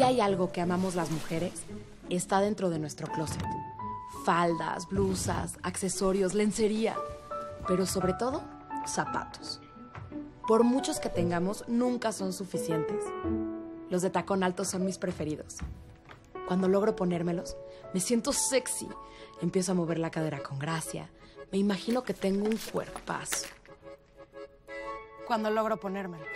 Si hay algo que amamos las mujeres, está dentro de nuestro closet. Faldas, blusas, accesorios, lencería, pero sobre todo, zapatos. Por muchos que tengamos, nunca son suficientes. Los de tacón alto son mis preferidos. Cuando logro ponérmelos, me siento sexy. Empiezo a mover la cadera con gracia. Me imagino que tengo un cuerpazo. Cuando logro ponérmelos.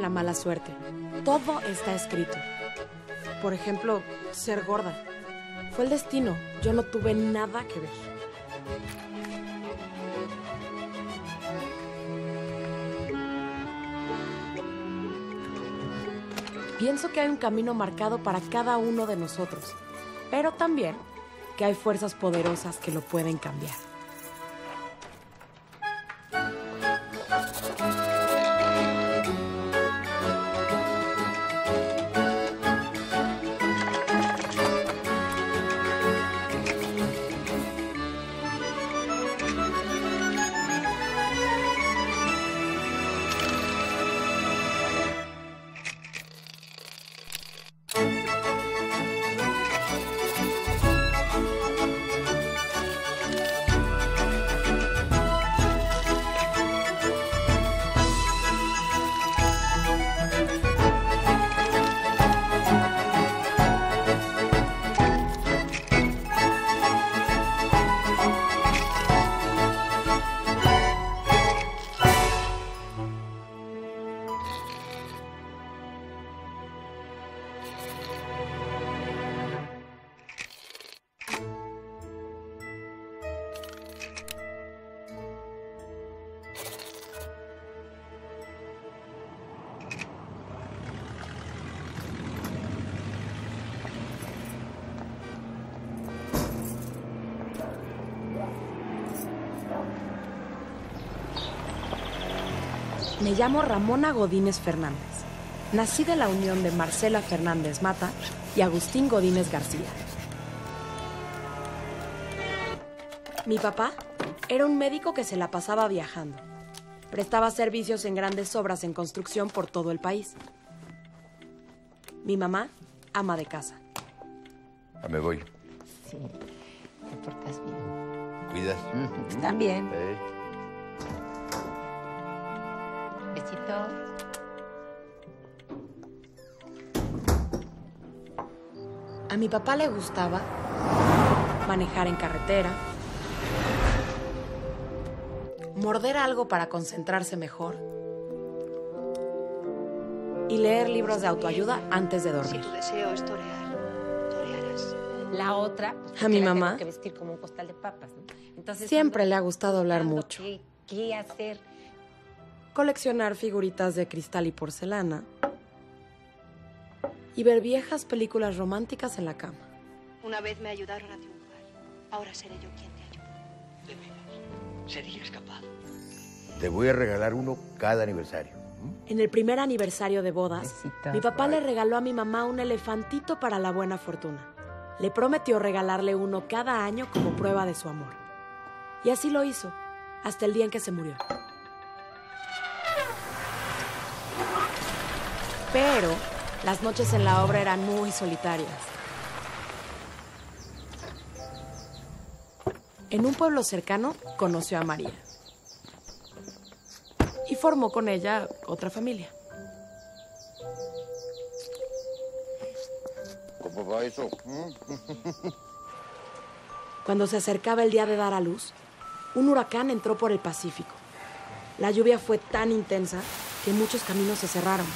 La mala suerte. Todo está escrito. Por ejemplo, ser gorda. Fue el destino. Yo no tuve nada que ver. Pienso que hay un camino marcado para cada uno de nosotros, pero también que hay fuerzas poderosas que lo pueden cambiar. Me llamo Ramona Godínez Fernández. Nací de la unión de Marcela Fernández Mata y Agustín Godínez García. Mi papá era un médico que se la pasaba viajando. Prestaba servicios en grandes obras en construcción por todo el país. Mi mamá, ama de casa. Ya me voy. Sí, te portas bien. Cuidas. Están bien. Eh, A mi papá le gustaba manejar en carretera, morder algo para concentrarse mejor y leer libros de autoayuda antes de Si dormir. tu deseo es torear, torearás. La otra, pues, A mi mamá. que vestir como un costal de papas. ¿no? Entonces, Siempre le ha gustado hablar mucho. ¿Qué, qué hacer? Coleccionar figuritas de cristal y porcelana y ver viejas películas románticas en la cama. Una vez me ayudaron a triunfar. Ahora seré yo quien te ayude. De veras. ¿Serías capaz? Te voy a regalar uno cada aniversario. En el primer aniversario de bodas, Besitos. mi papá le regaló a mi mamá un elefantito para la buena fortuna. Le prometió regalarle uno cada año como prueba de su amor. Y así lo hizo, hasta el día en que se murió. Pero las noches en la obra eran muy solitarias. En un pueblo cercano conoció a María y formó con ella otra familia. papá, eso. Cuando se acercaba el día de dar a luz, un huracán entró por el Pacífico. La lluvia fue tan intensa que muchos caminos se cerraron.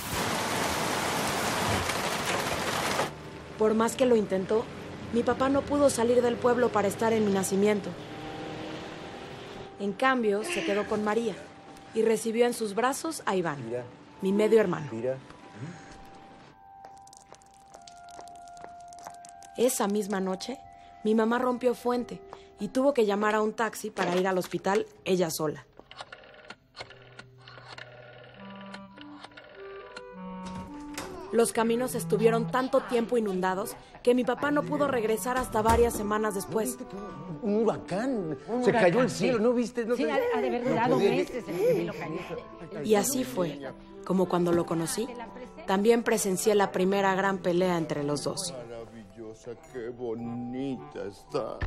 Por más que lo intentó, mi papá no pudo salir del pueblo para estar en mi nacimiento. En cambio, se quedó con María y recibió en sus brazos a Iván, mi medio hermano. Mira. Esa misma noche, mi mamá rompió fuente y tuvo que llamar a un taxi para ir al hospital ella sola. Los caminos estuvieron tanto tiempo inundados que mi papá no pudo regresar hasta varias semanas después. Un huracán. Se cayó el cielo, ¿no viste? No Sí, ha, ha de haber durado meses. Y así fue, como cuando lo conocí, también presencié la primera gran pelea entre los dos. Maravillosa, qué bonita está.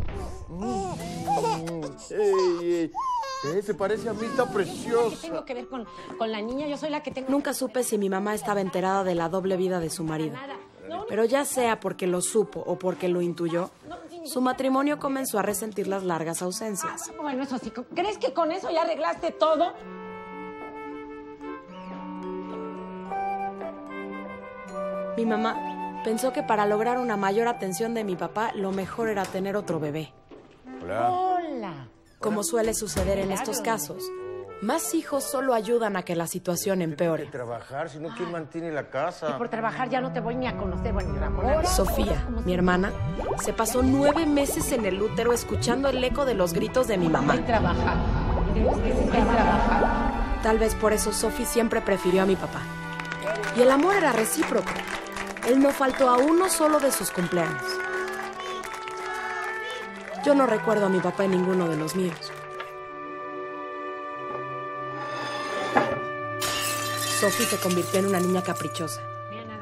Eh, se parece a mí, está ¿Qué preciosa. tengo que ver con, con la niña? Yo soy la que tengo... Nunca supe si mi mamá estaba enterada de la doble vida de su marido. Pero ya sea porque lo supo o porque lo intuyó, su matrimonio comenzó a resentir las largas ausencias. Bueno, eso sí. ¿Crees que con eso ya arreglaste todo? Mi mamá pensó que para lograr una mayor atención de mi papá, lo mejor era tener otro bebé. Hola. Hola. Como suele suceder en estos casos, más hijos solo ayudan a que la situación empeore. trabajar, si no, ¿quién mantiene la Y casa? por trabajar ya no te voy ni a conocer, bueno, ni Ramón. Sofía, mi hermana, se pasó nueve meses en el útero escuchando el eco de los gritos de mi mamá. Hay trabajar. Que trabajar. Tal vez por eso Sophie siempre prefirió a mi papá. Y el amor era recíproco. Él no faltó a uno solo de sus cumpleaños. Yo no recuerdo a mi papá en ninguno de los míos. Sophie se convirtió en una niña caprichosa.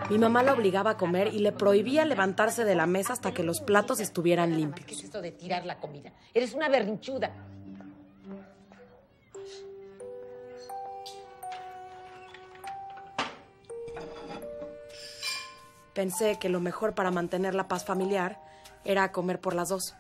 Mi mamá la obligaba a comer y le prohibía levantarse de la mesa hasta que los platos estuvieran ¿Qué limpios. es esto de tirar la comida? Eres una berrinchuda. Pensé que lo mejor para mantener la paz familiar era comer por las dos.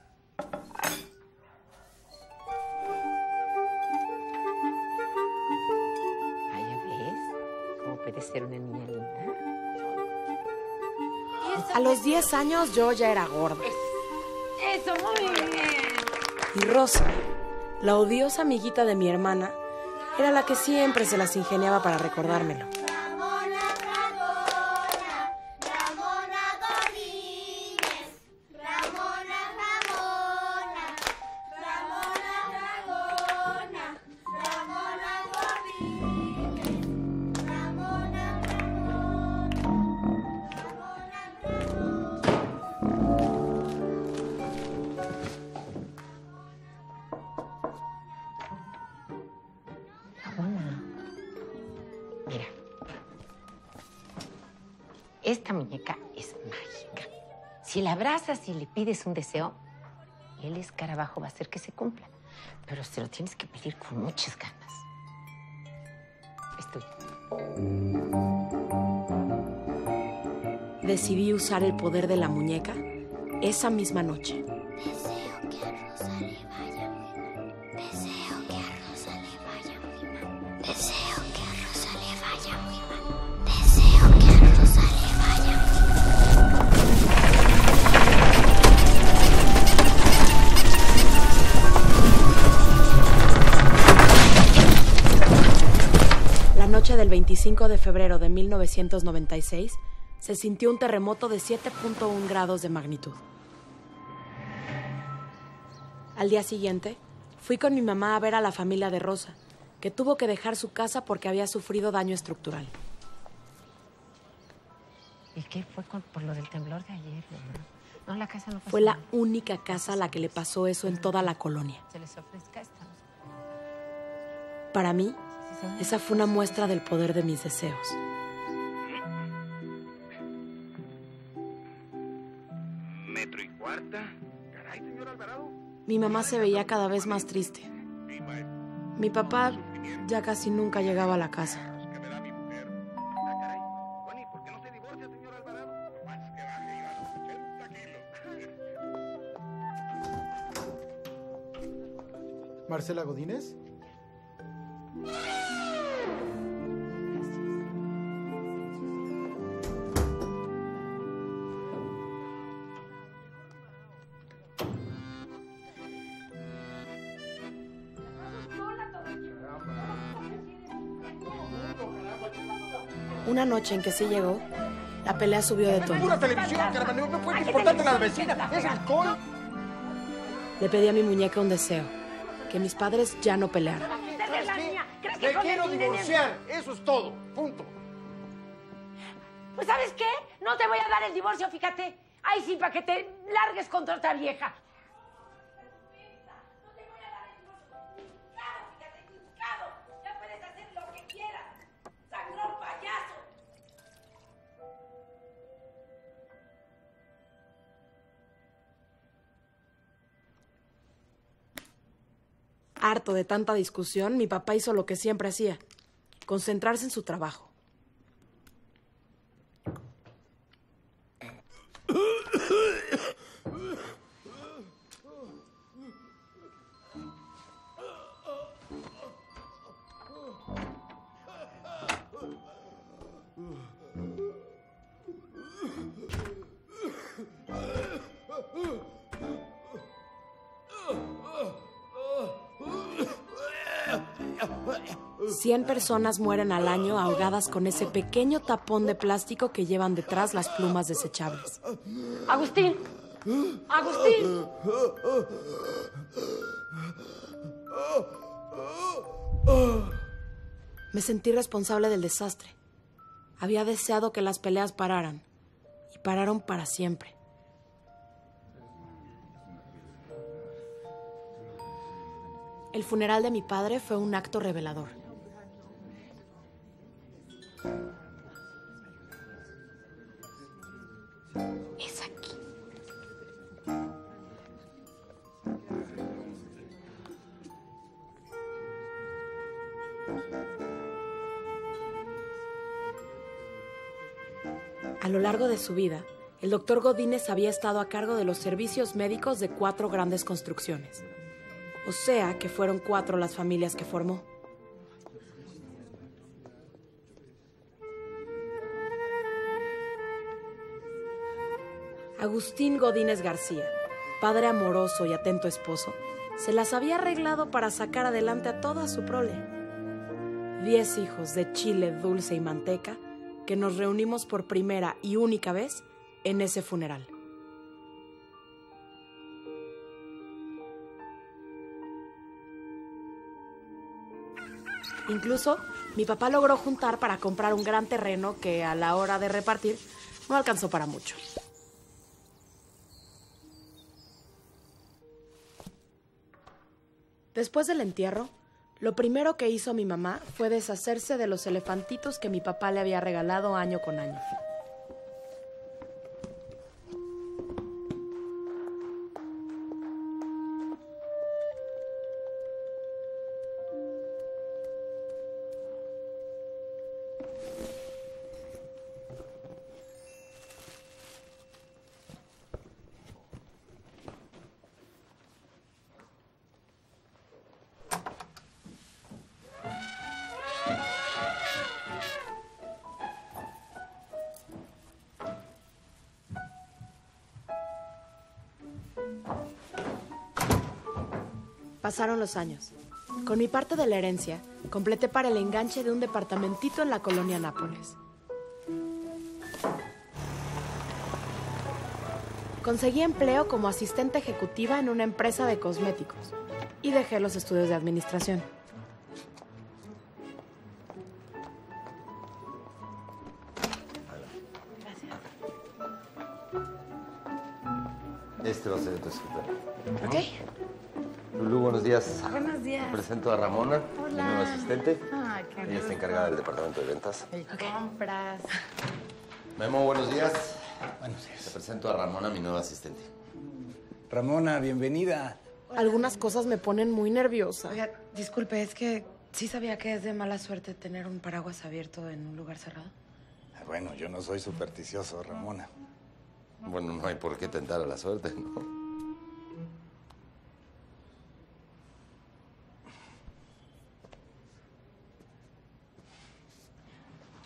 10 años yo ya era gorda. Eso, muy bien. Y Rosa, la odiosa amiguita de mi hermana, era la que siempre se las ingeniaba para recordármelo. Y le pides un deseo, el escarabajo va a hacer que se cumpla. Pero se lo tienes que pedir con muchas ganas. Es tuyo. Decidí usar el poder de la muñeca esa misma noche. Noche del 25 de febrero de 1996 se sintió un terremoto de 7.1 grados de magnitud. Al día siguiente, fui con mi mamá a ver a la familia de Rosa, que tuvo que dejar su casa porque había sufrido daño estructural. ¿Y qué fue con- por lo del temblor de ayer, mamá? No, la casa no pasó Fue la nada. única casa a la que le pasó eso en toda la colonia. Se les ofrezca, estamos. Para mí. Esa fue una muestra del poder de mis deseos. Metro y cuarta. Caray, señor Alvarado. Mi mamá se veía cada vez más triste. Mi papá ya casi nunca llegaba a la casa. Marcela Godínez. Noche en que sí llegó, la pelea subió de tono. Pura televisión, caramba, no me puede importarte las vecinas. Es alcohol. Le pedí a mi muñeca un deseo, que mis padres ya no pelearan. ¿Sabes qué? Me quiero divorciar. Eso es todo. Punto. Pues ¿sabes qué? No te voy a dar el divorcio, fíjate. Ay, sí, para que te largues contra otra vieja. Harto de tanta discusión, mi papá hizo lo que siempre hacía, concentrarse en su trabajo. Cien personas mueren al año ahogadas con ese pequeño tapón de plástico que llevan detrás las plumas desechables. Agustín. Agustín. Me sentí responsable del desastre. Había deseado que las peleas pararan, y pararon para siempre. El funeral de mi padre fue un acto revelador. Es aquí. A lo largo de su vida, el doctor Godínez había estado a cargo de los servicios médicos de cuatro grandes construcciones. O sea que fueron cuatro las familias que formó. Agustín Godínez García, padre amoroso y atento esposo, se las había arreglado para sacar adelante a toda su prole. Diez hijos de chile, dulce y manteca que nos reunimos por primera y única vez en ese funeral. Incluso mi papá logró juntar para comprar un gran terreno que a la hora de repartir no alcanzó para mucho. Después del entierro, lo primero que hizo mi mamá fue deshacerse de los elefantitos que mi papá le había regalado año con año. Pasaron los años. Con mi parte de la herencia, completé para el enganche de un departamentito en la colonia Nápoles. Conseguí empleo como asistente ejecutiva en una empresa de cosméticos y dejé los estudios de administración. Presento a Ramona, mi nueva asistente. Ah, qué Ella está encargada del departamento de ventas. compras. Memo, buenos días. Buenos días. Te presento a Ramona, mi nueva asistente. Ramona, bienvenida. Algunas cosas me ponen muy nerviosa. Oiga, disculpe, es que sí sabía que es de mala suerte tener un paraguas abierto en un lugar cerrado. Bueno, yo no soy supersticioso, Ramona. Bueno, no hay por qué tentar a la suerte, ¿no?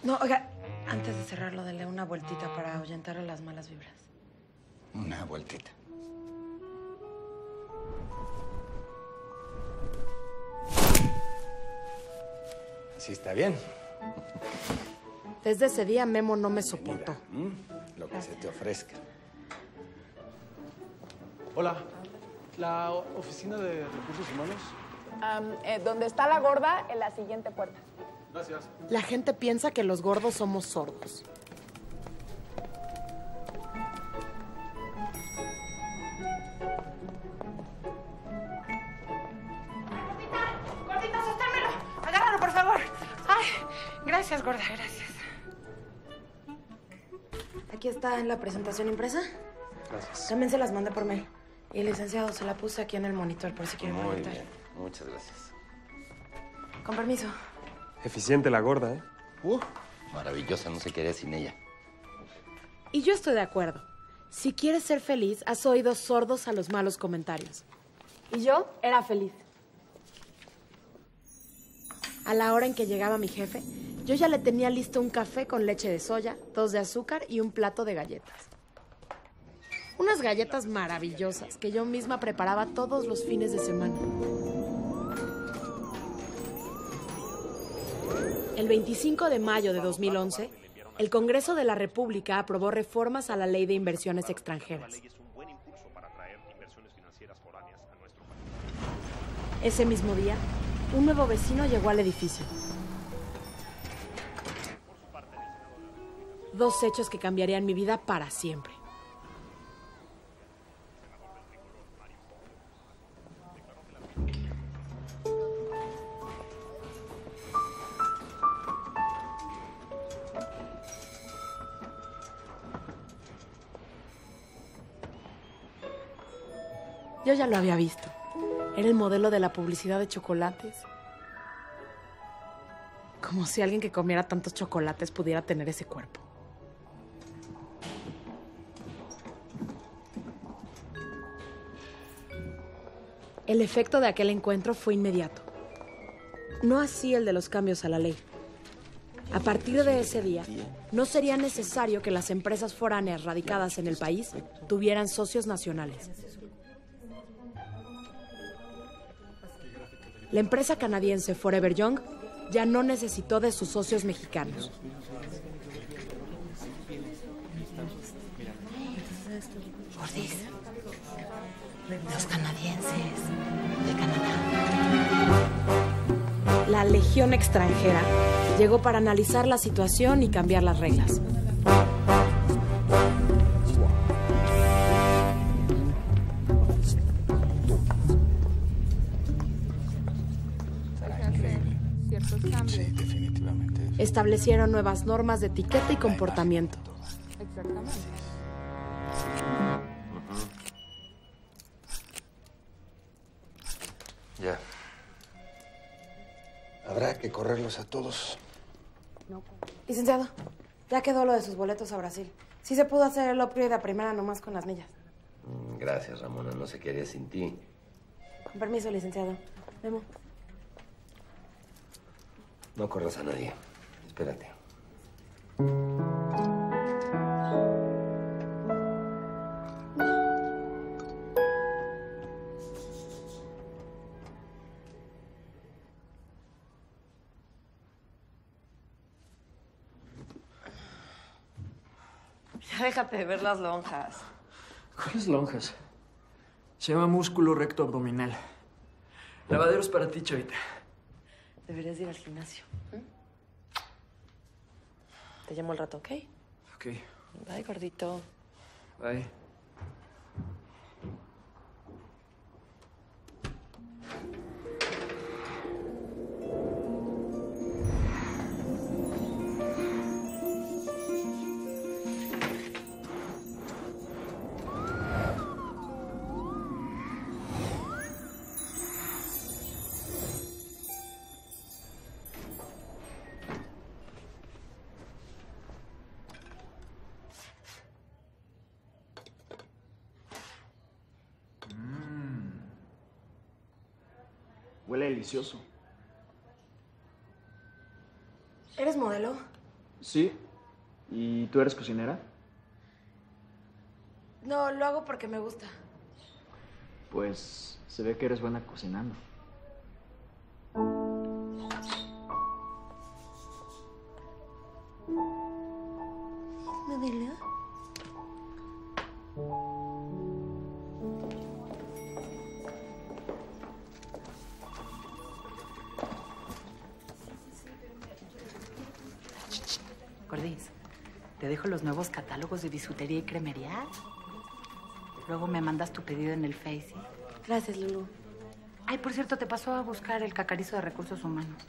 No, oiga, antes de cerrarlo, dele una vueltita para ahuyentar a las malas vibras. Una vueltita. Así está bien. Desde ese día Memo no me soportó. ¿Mm? Lo que se te ofrezca. Hola, ¿la oficina de recursos humanos? Eh, donde está la gorda, en la siguiente puerta. Gracias. La gente piensa que los gordos somos sordos. Gordita, sosténmelo. Agárralo, por favor. Ay, gracias, gorda, gracias. Aquí está en la presentación impresa. Gracias. También se las mandé por mail. Y licenciado, se la puse aquí en el monitor por si quieren Muy preguntar. bien, muchas gracias. Con permiso. Eficiente la gorda, ¿eh? Maravillosa, no se quería sin ella. Y yo estoy de acuerdo. Si quieres ser feliz, has oídos sordos a los malos comentarios. Y yo era feliz. A la hora en que llegaba mi jefe, yo ya le tenía listo un café con leche de soya, dos de azúcar y un plato de galletas. Unas galletas maravillosas que yo misma preparaba todos los fines de semana. El 25 de mayo de 2011, el Congreso de la República aprobó reformas a la Ley de Inversiones Extranjeras. Ese mismo día, un nuevo vecino llegó al edificio. Dos hechos que cambiarían mi vida para siempre. Yo ya lo había visto. Era el modelo de la publicidad de chocolates. Como si alguien que comiera tantos chocolates pudiera tener ese cuerpo. El efecto de aquel encuentro fue inmediato. No así el de los cambios a la ley. A partir de ese día, no sería necesario que las empresas foráneas radicadas en el país tuvieran socios nacionales. La empresa canadiense Forever Young ya no necesitó de sus socios mexicanos. Los canadienses de Canadá. La Legión extranjera llegó para analizar la situación y cambiar las reglas. Establecieron nuevas normas de etiqueta y comportamiento. Exactamente. Ya. Habrá que correrlos a todos. Licenciado, ya quedó lo de sus boletos a Brasil. Sí se pudo hacer el upgrade a primera nomás con las millas. Mm, Gracias, Ramona, no se quería sin ti. Con permiso, licenciado. Memo. No corras a nadie. Espérate. Ya déjate de ver las lonjas. ¿Cuáles lonjas? Se llama músculo recto abdominal. Lavaderos para ti, chavita. Deberías ir al gimnasio. ¿m? Te llamo al rato, ¿ok? Ok, Bye, gordito. bye. Delicioso. ¿Eres modelo? Sí. ¿Y tú eres cocinera? No, lo hago porque me gusta. Pues se ve que eres buena cocinando. Nuevos catálogos de bisutería y cremería. Luego me mandas tu pedido en el Face. ¿sí? Gracias, Lulu. Ay, por cierto, te pasó a buscar el cacarizo de recursos humanos.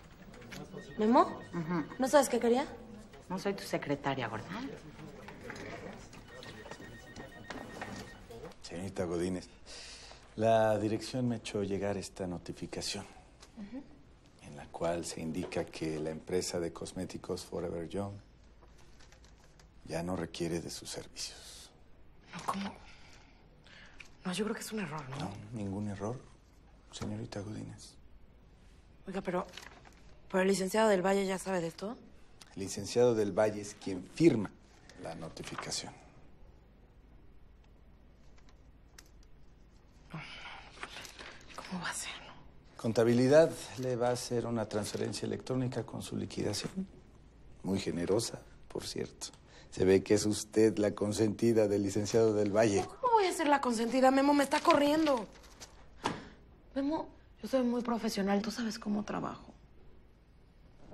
¿Memo? ¿No sabes qué quería? No soy tu secretaria, ¿verdad? Señorita Godínez, la dirección me echó llegar esta notificación en la cual se indica que la empresa de cosméticos Forever Young ya no requiere de sus servicios. No, ¿cómo? No, yo creo que es un error, ¿no? No, ningún error, señorita Godínez. Oiga, pero... ¿Pero el licenciado del Valle ya sabe de esto? El licenciado del Valle es quien firma la notificación. ¿Cómo va a ser? Contabilidad le va a hacer una transferencia electrónica con su liquidación. Muy generosa, por cierto. Se ve que es usted la consentida del licenciado del Valle. ¿Cómo voy a ser la consentida? Memo me está corriendo. Memo, yo soy muy profesional. Tú sabes cómo trabajo.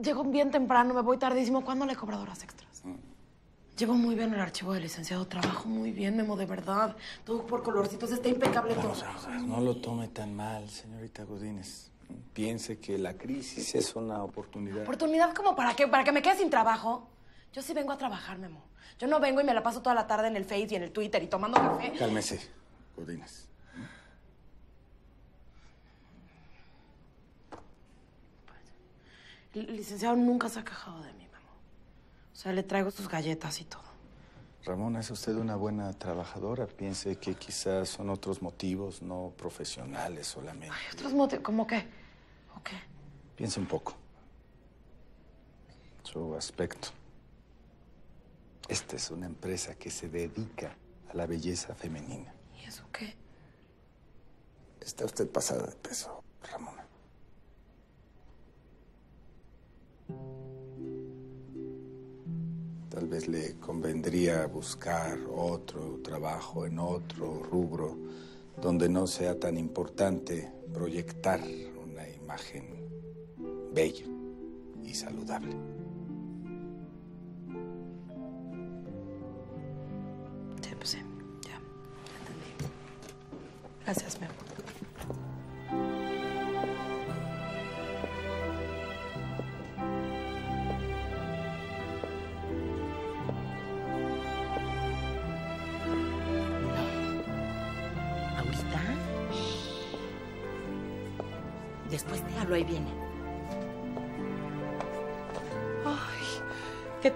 Llego bien temprano, me voy tardísimo. ¿Cuándo le cobro horas extras? Llevo muy bien el archivo del licenciado. Trabajo muy bien, Memo, de verdad. Todo por colorcitos. Está impecable todo. No lo tome tan mal, señorita Godínez. Piense que la crisis es una oportunidad. ¿Oportunidad como para qué? ¿Para que me quede sin trabajo? Yo sí vengo a trabajar, Memo. Yo no vengo y me la paso toda la tarde en el Face y en el Twitter y tomando café. Cálmese, Godínez. El licenciado nunca se ha quejado de mí, Memo. O sea, le traigo sus galletas y todo. Ramona, es usted una buena trabajadora. Piense que quizás son otros motivos, no profesionales solamente. ¿Otros motivos? ¿Cómo qué? ¿O qué? Piense un poco. Su aspecto. Esta es una empresa que se dedica a la belleza femenina. ¿Y eso qué? Está usted pasada de peso, Ramona. Tal vez le convendría buscar otro trabajo en otro rubro donde no sea tan importante proyectar una imagen bella y saludable.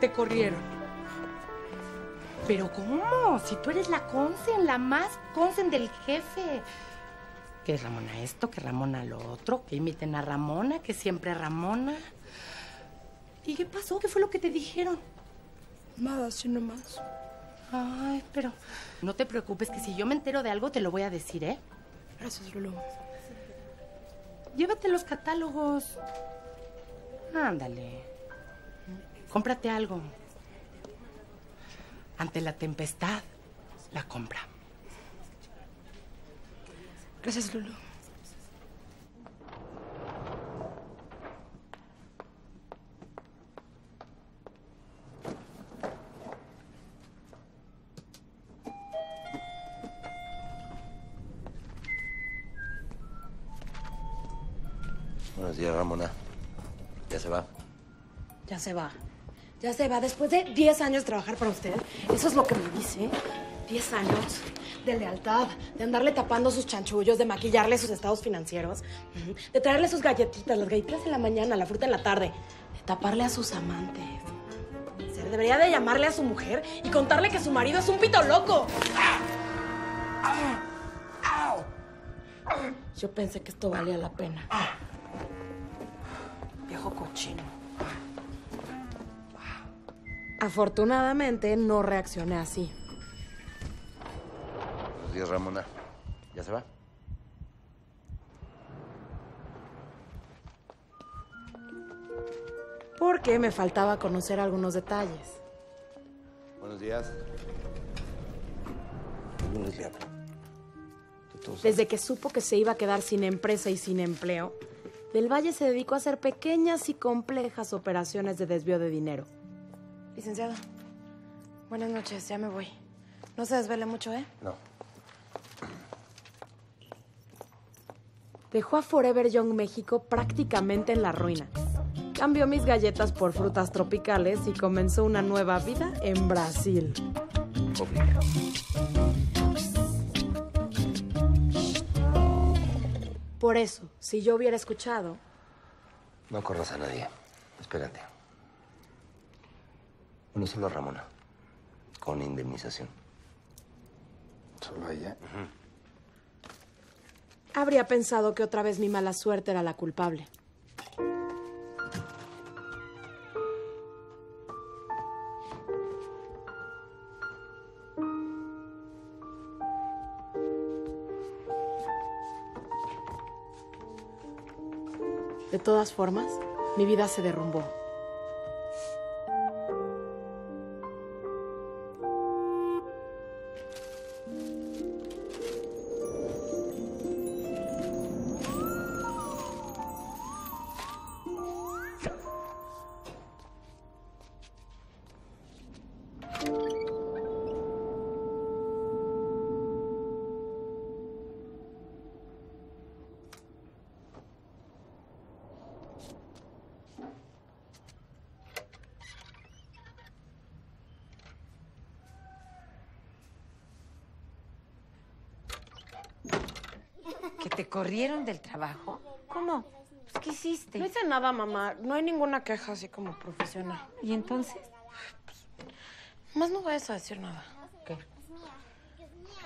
Te corrieron. ¿Pero cómo? Si tú eres la consen, la más consen del jefe. Que Ramona esto, que Ramona lo otro, que imiten a Ramona, que siempre Ramona. ¿Y qué pasó? ¿Qué fue lo que te dijeron? Nada, así nomás. Ay, pero no te preocupes, que si yo me entero de algo te lo voy a decir, ¿eh? Gracias, Lulu. Llévate los catálogos. Ándale. Cómprate algo. Ante la tempestad, la compra. Gracias, Lulu. Buenos días, Ramona. Ya se va. Ya se va. Ya se va. Después de 10 años de trabajar para usted, eso es lo que me dice. 10 años de lealtad, de andarle tapando sus chanchullos, de maquillarle sus estados financieros, de traerle sus galletitas, las galletitas en la mañana, la fruta en la tarde, de taparle a sus amantes. Se debería de llamarle a su mujer y contarle que su marido es un pito loco. Yo pensé que esto valía la pena. Viejo cochino. Afortunadamente no reaccioné así. Buenos días, Ramona. ¿Ya se va? Porque me faltaba conocer algunos detalles. Buenos días. Lunes le Desde que supo que se iba a quedar sin empresa y sin empleo, Del Valle se dedicó a hacer pequeñas y complejas operaciones de desvío de dinero. Licenciado, buenas noches, ya me voy. No se desvele mucho, ¿eh? No. Dejó a Forever Young México prácticamente en la ruina. Cambió mis galletas por frutas tropicales y comenzó una nueva vida en Brasil. Por eso, si yo hubiera escuchado, No corras a nadie. Espérate. Uno solo a Ramona. Con indemnización. ¿Solo a ella? habría pensado que otra vez mi mala suerte era la culpable. De todas formas, mi vida se derrumbó. Corrieron del trabajo? ¿Cómo? Pues, ¿Qué hiciste? No hice nada, mamá. No hay ninguna queja así como profesional. ¿Y entonces? Más no vayas a decir nada. ¿Qué?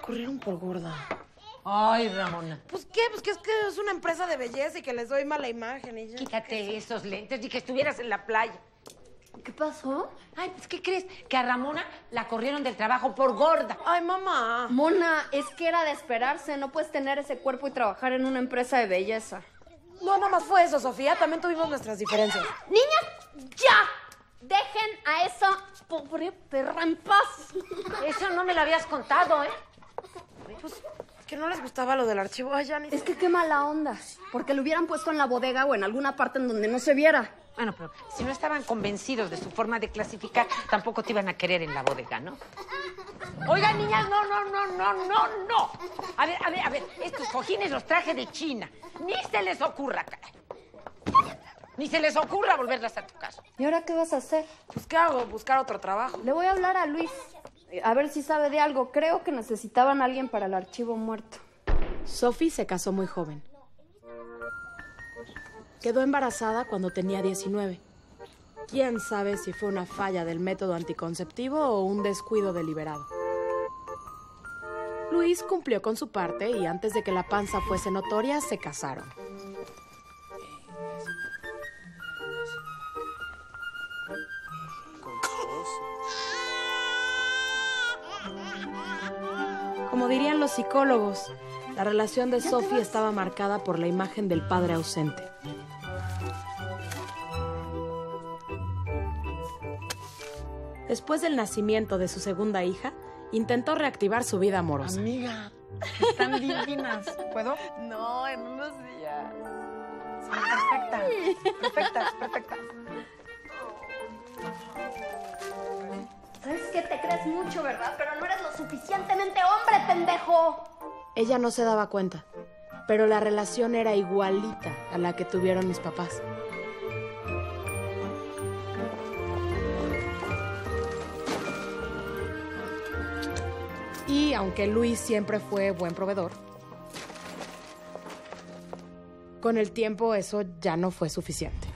Corrieron por gorda. Ay, Ramona. Pues qué, pues que es que es una empresa de belleza y que les doy mala imagen y ya. Quítate esos lentes y que estuvieras en la playa. ¿Qué pasó? Ay, pues ¿qué crees? Que a Ramona la corrieron del trabajo por gorda. Ay, mamá. Mona, es que era de esperarse. No puedes tener ese cuerpo y trabajar en una empresa de belleza. No, nada más fue eso, Sofía. También tuvimos nuestras diferencias. Niñas, ya. Dejen a esa pobre perra en paz. Eso no me lo habías contado, ¿eh? Pues que no les gustaba lo del archivo. Ay, ya ni Es que qué mala onda. Porque lo hubieran puesto en la bodega o en alguna parte en donde no se viera. Bueno, pero si no estaban convencidos de su forma de clasificar, tampoco te iban a querer en la bodega, ¿no? Oigan, niñas, no, no, no, no, no, no. A ver, a ver, a ver, estos cojines los traje de China. Ni se les ocurra, caray. Ni se les ocurra volverlas a tu casa. ¿Y ahora qué vas a hacer? Pues qué hago, buscar otro trabajo. Le voy a hablar a Luis. A ver si sabe de algo. Creo que necesitaban a alguien para el archivo muerto. Sophie se casó muy joven. Quedó embarazada cuando tenía 19. ¿Quién sabe si fue una falla del método anticonceptivo o un descuido deliberado? Luis cumplió con su parte y antes de que la panza fuese notoria, se casaron. Como dirían los psicólogos, la relación de Sophie estaba marcada por la imagen del padre ausente. Después del nacimiento de su segunda hija, intentó reactivar su vida amorosa. Amiga, están divinas. ¿Puedo? No, en unos días. Perfectas, perfectas, perfectas. ¿Sabes qué? Te crees mucho, ¿verdad? Pero no eres lo suficientemente hombre, pendejo. Ella no se daba cuenta, pero la relación era igualita a la que tuvieron mis papás. Y aunque Luis siempre fue buen proveedor, con el tiempo eso ya no fue suficiente.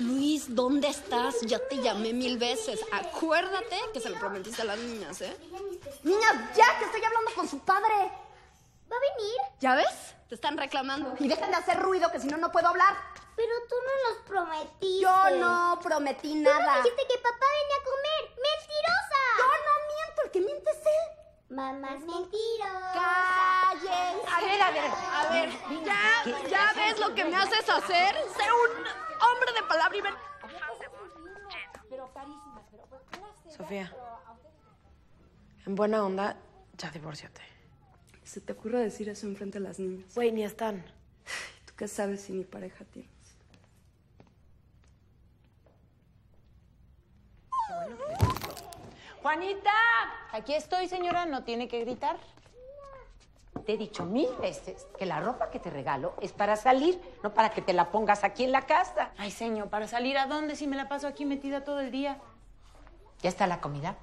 Luis, ¿dónde estás? Ya te llamé mil veces. Acuérdate que se lo prometiste a las niñas, ¿eh? Niñas, ya que estoy hablando con su padre. ¿Va a venir? ¿Ya ves? Te están reclamando. Y dejen de hacer ruido, que si no, no puedo hablar. Pero tú no nos prometiste. Yo no prometí nada. Tú no dijiste que papá venía a comer. ¡Mentirosa! Yo no miento, el que miente es mentirosa. ¡Cállense! A ver, a ver. A ver, ya, ya ves lo que me haces hacer. Sé un hombre de palabra y ven. Sofía, en buena onda, ya divórciate. Se te ocurre decir eso enfrente de las niñas. Güey, ni están. ¿Tú qué sabes si ni pareja tienes? Juanita, Aquí estoy, señora, no tiene que gritar. te he dicho mil veces que la ropa que te regalo es para salir, no para que te la pongas aquí en la casa. Ay, señor, ¿para salir a dónde si me la paso aquí metida todo el día? ¿Ya está la comida?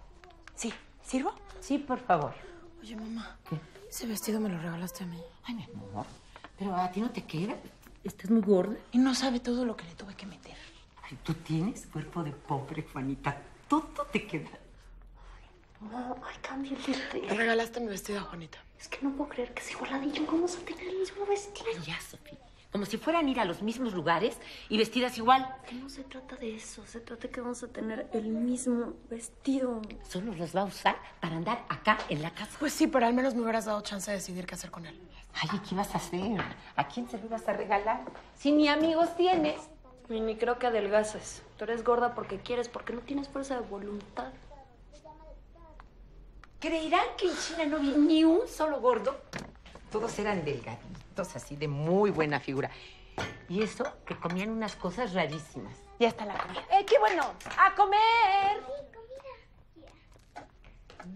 Sí, ¿sirvo? Sí, por favor. Oye, mamá, ese vestido me lo regalaste a mí. Ay, mi amor, pero a ti no te queda. Estás muy gorda. Y no sabe todo lo que le tuve que meter. Ay, tú tienes cuerpo de pobre, Juanita. Todo te queda. No, ay, cámbiale. Le regalaste mi vestido a Juanita. Es que no puedo creer que es igualadillo. ¿Cómo vas a tener el mismo vestido? Ay, ya, Sofía. Como si fueran a ir a los mismos lugares y vestidas igual. Que no se trata de eso. Se trata que vamos a tener el mismo vestido. Solo los va a usar para andar acá en la casa. Pues sí, pero al menos me hubieras dado chance de decidir qué hacer con él. Ay, ¿y ¿qué ibas a hacer? ¿A quién se lo ibas a regalar? Si ni amigos tienes. Y ni creo que adelgaces. Tú eres gorda porque quieres, porque no tienes fuerza de voluntad. ¿Creerán que en China no vi ni un solo gordo? Todos eran delgaditos, así de muy buena figura. Y eso, que comían unas cosas rarísimas. Ya está la comida. ¡Eh, qué bueno! ¡A comer!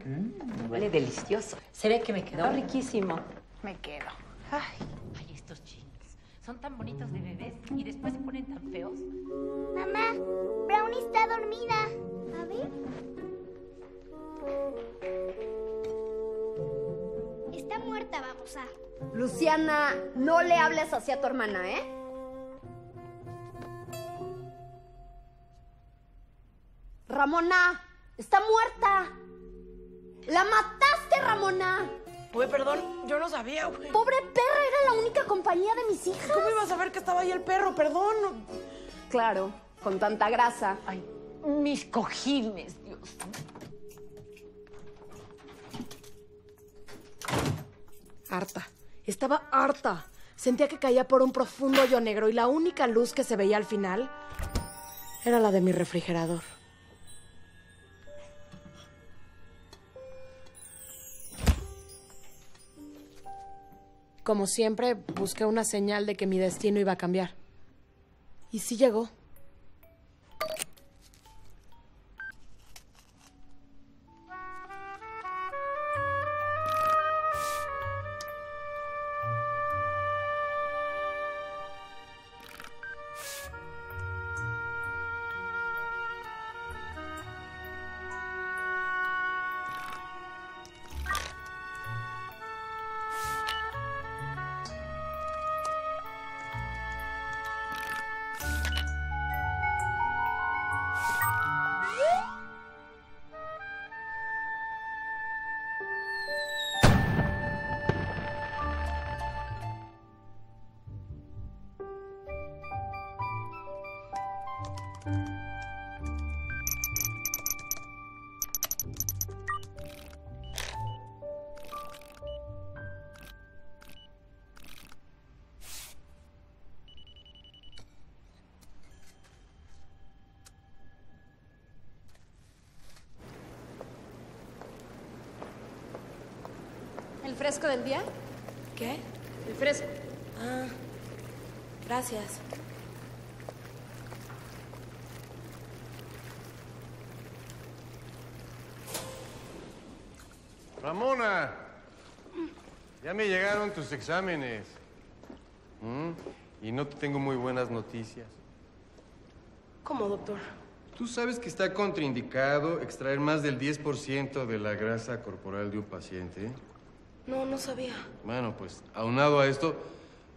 Mm, huele delicioso. Se ve que me quedó riquísimo. Me quedo. Ay, ay, estos chinos. Son tan bonitos de bebés y después se ponen tan feos. Mamá, Brownie está dormida. A ver. Está muerta, babosa. Luciana, no le hables así a tu hermana, ¿eh? Ramona, está muerta. La mataste, Ramona. Güey, perdón, yo no sabía, güey. Pobre perra, era la única compañía de mis hijas. ¿Cómo ibas a ver que estaba ahí el perro? Perdón. Claro, con tanta grasa. Ay, mis cojines, Dios. Harta. Estaba harta. Sentía que caía por un profundo hoyo negro y la única luz que se veía al final era la de mi refrigerador. Como siempre, busqué una señal de que mi destino iba a cambiar. Y sí llegó. Fresco del día? ¿Qué? El fresco. Ah, gracias. Ramona, ya me llegaron tus exámenes. ¿Mm? Y no te tengo muy buenas noticias. ¿Cómo, doctor? Tú sabes que está contraindicado extraer más del 10% de la grasa corporal de un paciente. No, no sabía. Bueno, pues aunado a esto,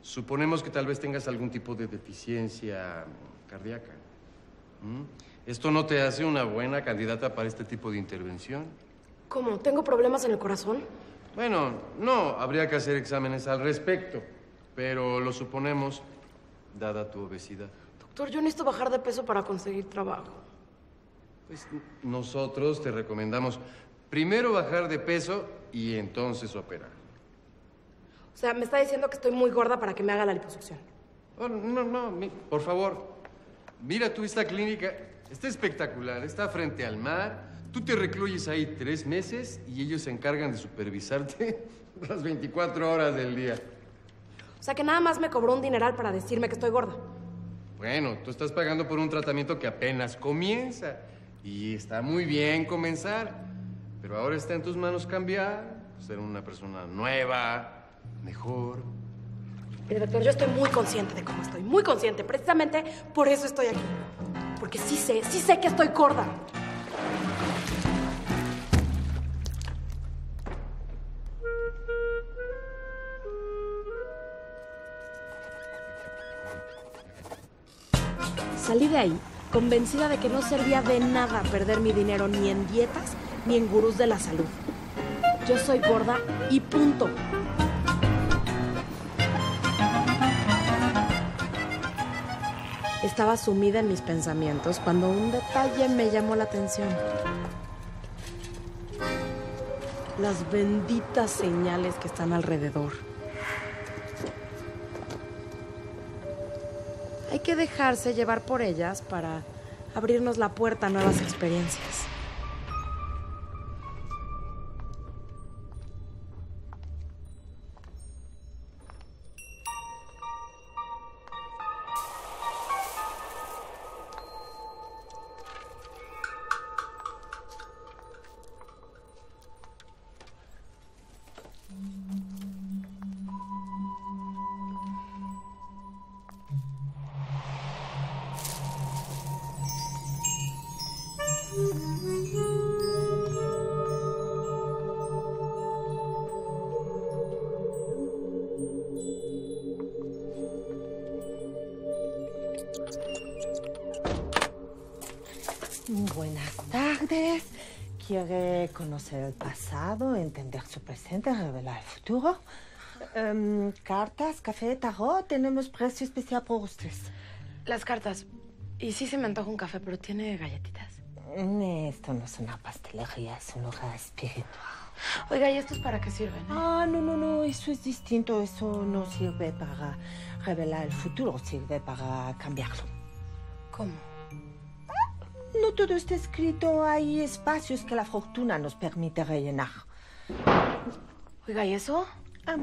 suponemos que tal vez tengas algún tipo de deficiencia cardíaca. ¿Mm? ¿Esto no te hace una buena candidata para este tipo de intervención? ¿Cómo? ¿Tengo problemas en el corazón? Bueno, no, habría que hacer exámenes al respecto, pero lo suponemos, dada tu obesidad. Doctor, yo necesito bajar de peso para conseguir trabajo. Pues nosotros te recomendamos Primero bajar de peso y entonces operar. O sea, me está diciendo que estoy muy gorda para que me haga la liposucción. Oh, no, no, mi- por favor. Mira tú esta clínica. Está espectacular. Está frente al mar. Tú te recluyes ahí tres meses y ellos se encargan de supervisarte las 24 horas del día. O sea, que nada más me cobró un dineral para decirme que estoy gorda. Bueno, tú estás pagando por un tratamiento que apenas comienza. Y está muy bien comenzar. Pero ahora está en tus manos cambiar, ser una persona nueva, mejor. Mire, doctor, yo estoy muy consciente de cómo estoy. Muy consciente. Precisamente por eso estoy aquí. Porque sí sé, sí sé que estoy gorda. Salí de ahí convencida de que no servía de nada perder mi dinero ni en dietas ni en gurús de la salud. Yo soy gorda y punto. Estaba sumida en mis pensamientos cuando un detalle me llamó la atención. Las benditas señales que están alrededor. Hay que dejarse llevar por ellas para abrirnos la puerta a nuevas experiencias. Conocer el pasado, entender su presente, revelar el futuro? Em, cartas, café, tarot, tenemos precio especial por ustedes. Las cartas. Y sí se me antoja un café, pero tiene galletitas. Mm, Esto no es una pastelería, es un lugar espiritual. Oiga, ¿y estos para qué sirven? Ah, no, no, no, eso es distinto. Eso no sirve para revelar el futuro, sirve para cambiarlo. ¿Cómo? No todo está escrito, hay espacios que la fortuna nos permite rellenar. Oiga, ¿y eso? Ah,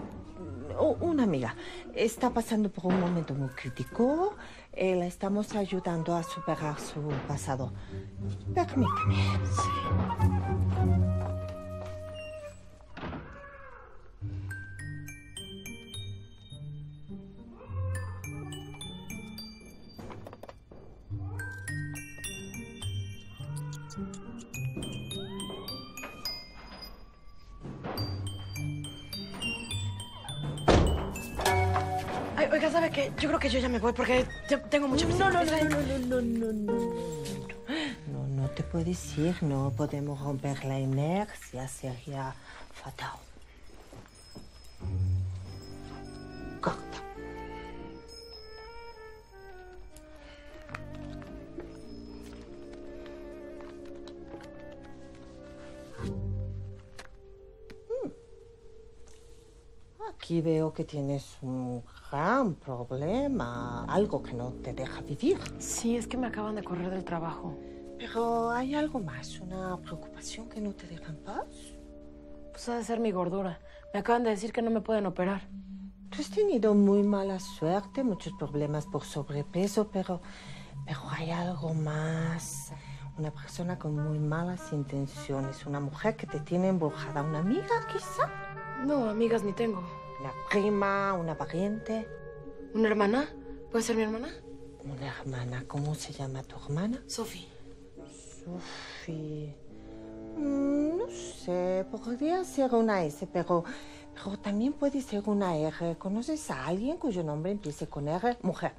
una amiga está pasando por un momento muy crítico. Eh, la estamos ayudando a superar su pasado. Permíteme. oiga, ¿sabe qué? Yo creo que yo ya me voy porque tengo mucha prisa. No, no, no, no, no, no, no, no. No, no te puedes ir, no podemos romper la inercia, sería fatal. Aquí veo que tienes un gran problema, algo que no te deja vivir. Sí, es que me acaban de correr del trabajo. Pero hay algo más, una preocupación que no te deja en paz. Pues ha de ser mi gordura. Me acaban de decir que no me pueden operar. Tú has tenido muy mala suerte, muchos problemas por sobrepeso, pero, pero hay algo más. Una persona con muy malas intenciones, una mujer que te tiene embrujada, una amiga quizá. No, amigas ni tengo. Una prima, una pariente. ¿Una hermana? ¿Puede ser mi hermana? Una hermana, ¿cómo se llama tu hermana? Sophie. Sophie. Mm, No sé, podría ser una S, pero, pero también puede ser una R. ¿Conoces a alguien cuyo nombre empiece con R? Mujer.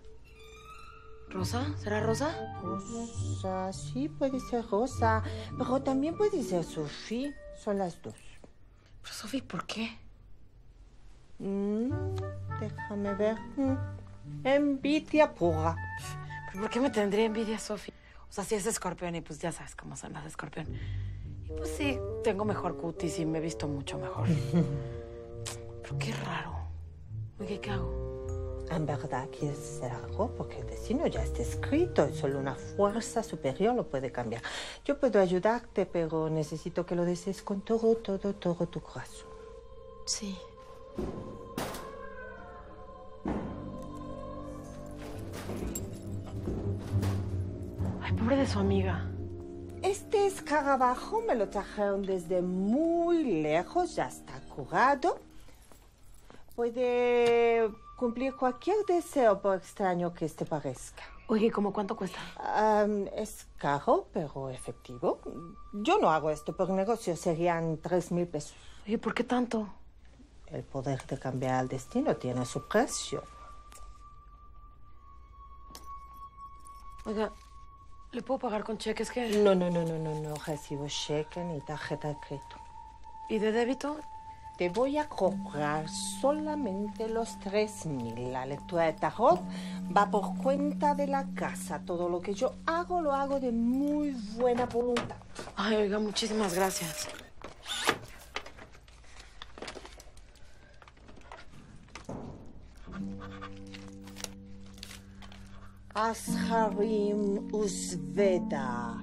¿Rosa? ¿Será Rosa? Rosa, sí, puede ser Rosa, pero también puede ser Sophie. Son las dos. Pero Sophie, ¿por qué? Mm, déjame ver. Mm, Envidia pura. ¿Pero por qué me tendría envidia Sophie? O sea, si es escorpión y pues ya sabes cómo son las de escorpión. Y Pues sí, tengo mejor cutis y me he visto mucho mejor. Pero qué raro. Oye, ¿qué hago? En verdad quieres hacer algo porque el destino ya está escrito y solo una fuerza superior lo puede cambiar. Yo puedo ayudarte, pero necesito que lo desees con todo, todo, todo tu corazón. Sí. Ay, pobre de su amiga. Este escarabajo me lo trajeron desde muy lejos, ya está curado. Puede cumplir cualquier deseo, por extraño que este parezca. Oye, ¿cómo cuánto cuesta? Am, es caro, pero efectivo. Yo no hago esto por negocio, serían tres mil pesos. Oye, ¿por qué tanto? El poder de cambiar el destino tiene su precio. Oiga, ¿le puedo pagar con cheques que...? No, no, no, no, no, no recibo cheque ni tarjeta de crédito. ¿Y de débito? Te voy a cobrar solamente los tres mil. La lectura de tarot va por cuenta de la casa. Todo lo que yo hago lo hago de muy buena voluntad. Ay, oiga, muchísimas gracias. Asharim Usveda.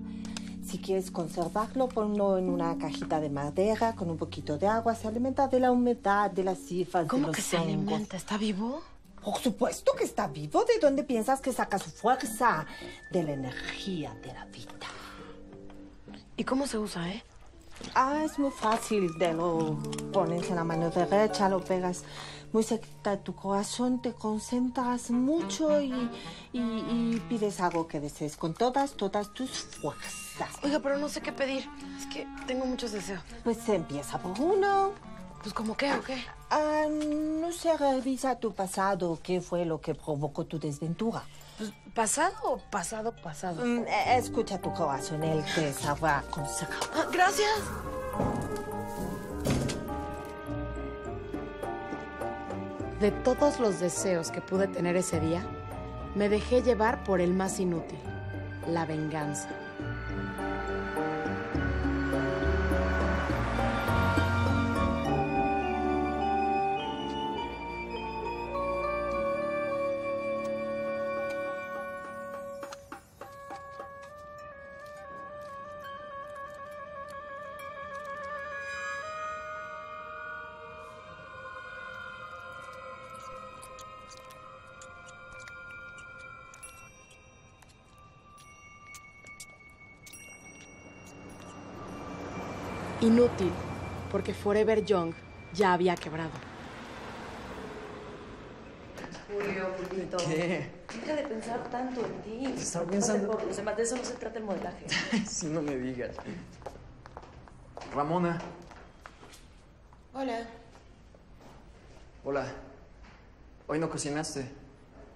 Si quieres conservarlo, ponlo en una cajita de madera con un poquito de agua. Se alimenta de la humedad, de las cifras, de ¿Cómo los que se hongos. alimenta? ¿Está vivo? Por supuesto que está vivo. ¿De dónde piensas que saca su fuerza? De la energía de la vida. ¿Y cómo se usa, eh? Ah, es muy fácil. Te lo pones en la mano derecha, lo pegas muy cerca de tu corazón, te concentras mucho y, y- y pides algo que desees con todas, todas tus fuerzas. Oiga, pero no sé qué pedir. Es que tengo muchos deseos. Pues empieza por uno. Pues, ¿cómo qué o qué? Ah, no sé, revisa tu pasado. ¿Qué fue lo que provocó tu desventura? Pues, ¿Pasado o pasado, pasado? Mm, eh, escucha tu corazón, él te sabrá aconsejar. Ah, gracias. De todos los deseos que pude tener ese día, me dejé llevar por el más inútil, la venganza. Inútil, porque Forever Young ya había quebrado. Julio, Julito. ¿Qué? Deja de pensar tanto en ti. Estaba pensando- preocupes, además de eso no se trata el modelaje. Si no me digas. Ramona. Hola. Hola. Hoy no cocinaste.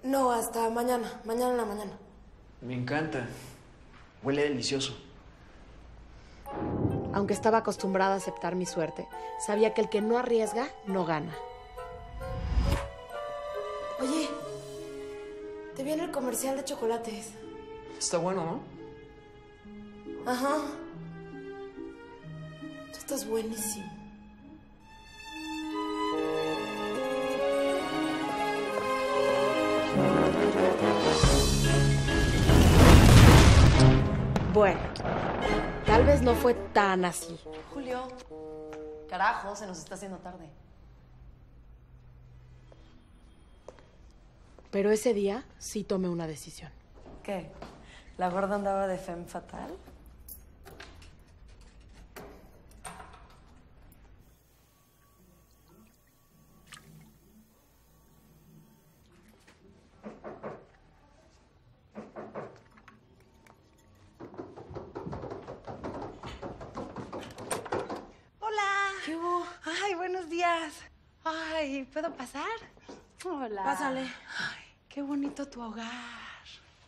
No, hasta mañana. Mañana en la mañana. Me encanta. Huele delicioso. Aunque estaba acostumbrada a aceptar mi suerte, sabía que el que no arriesga no gana. Oye, te viene el comercial de chocolates. Está bueno, ¿no? Ajá. Tú estás buenísimo. Bueno, tal vez no fue tan así. Julio, carajo, se nos está haciendo tarde. Pero ese día sí tomé una decisión. ¿Qué? ¿La gorda andaba de femme fatal? Hola. Pásale. Ay, qué bonito tu hogar.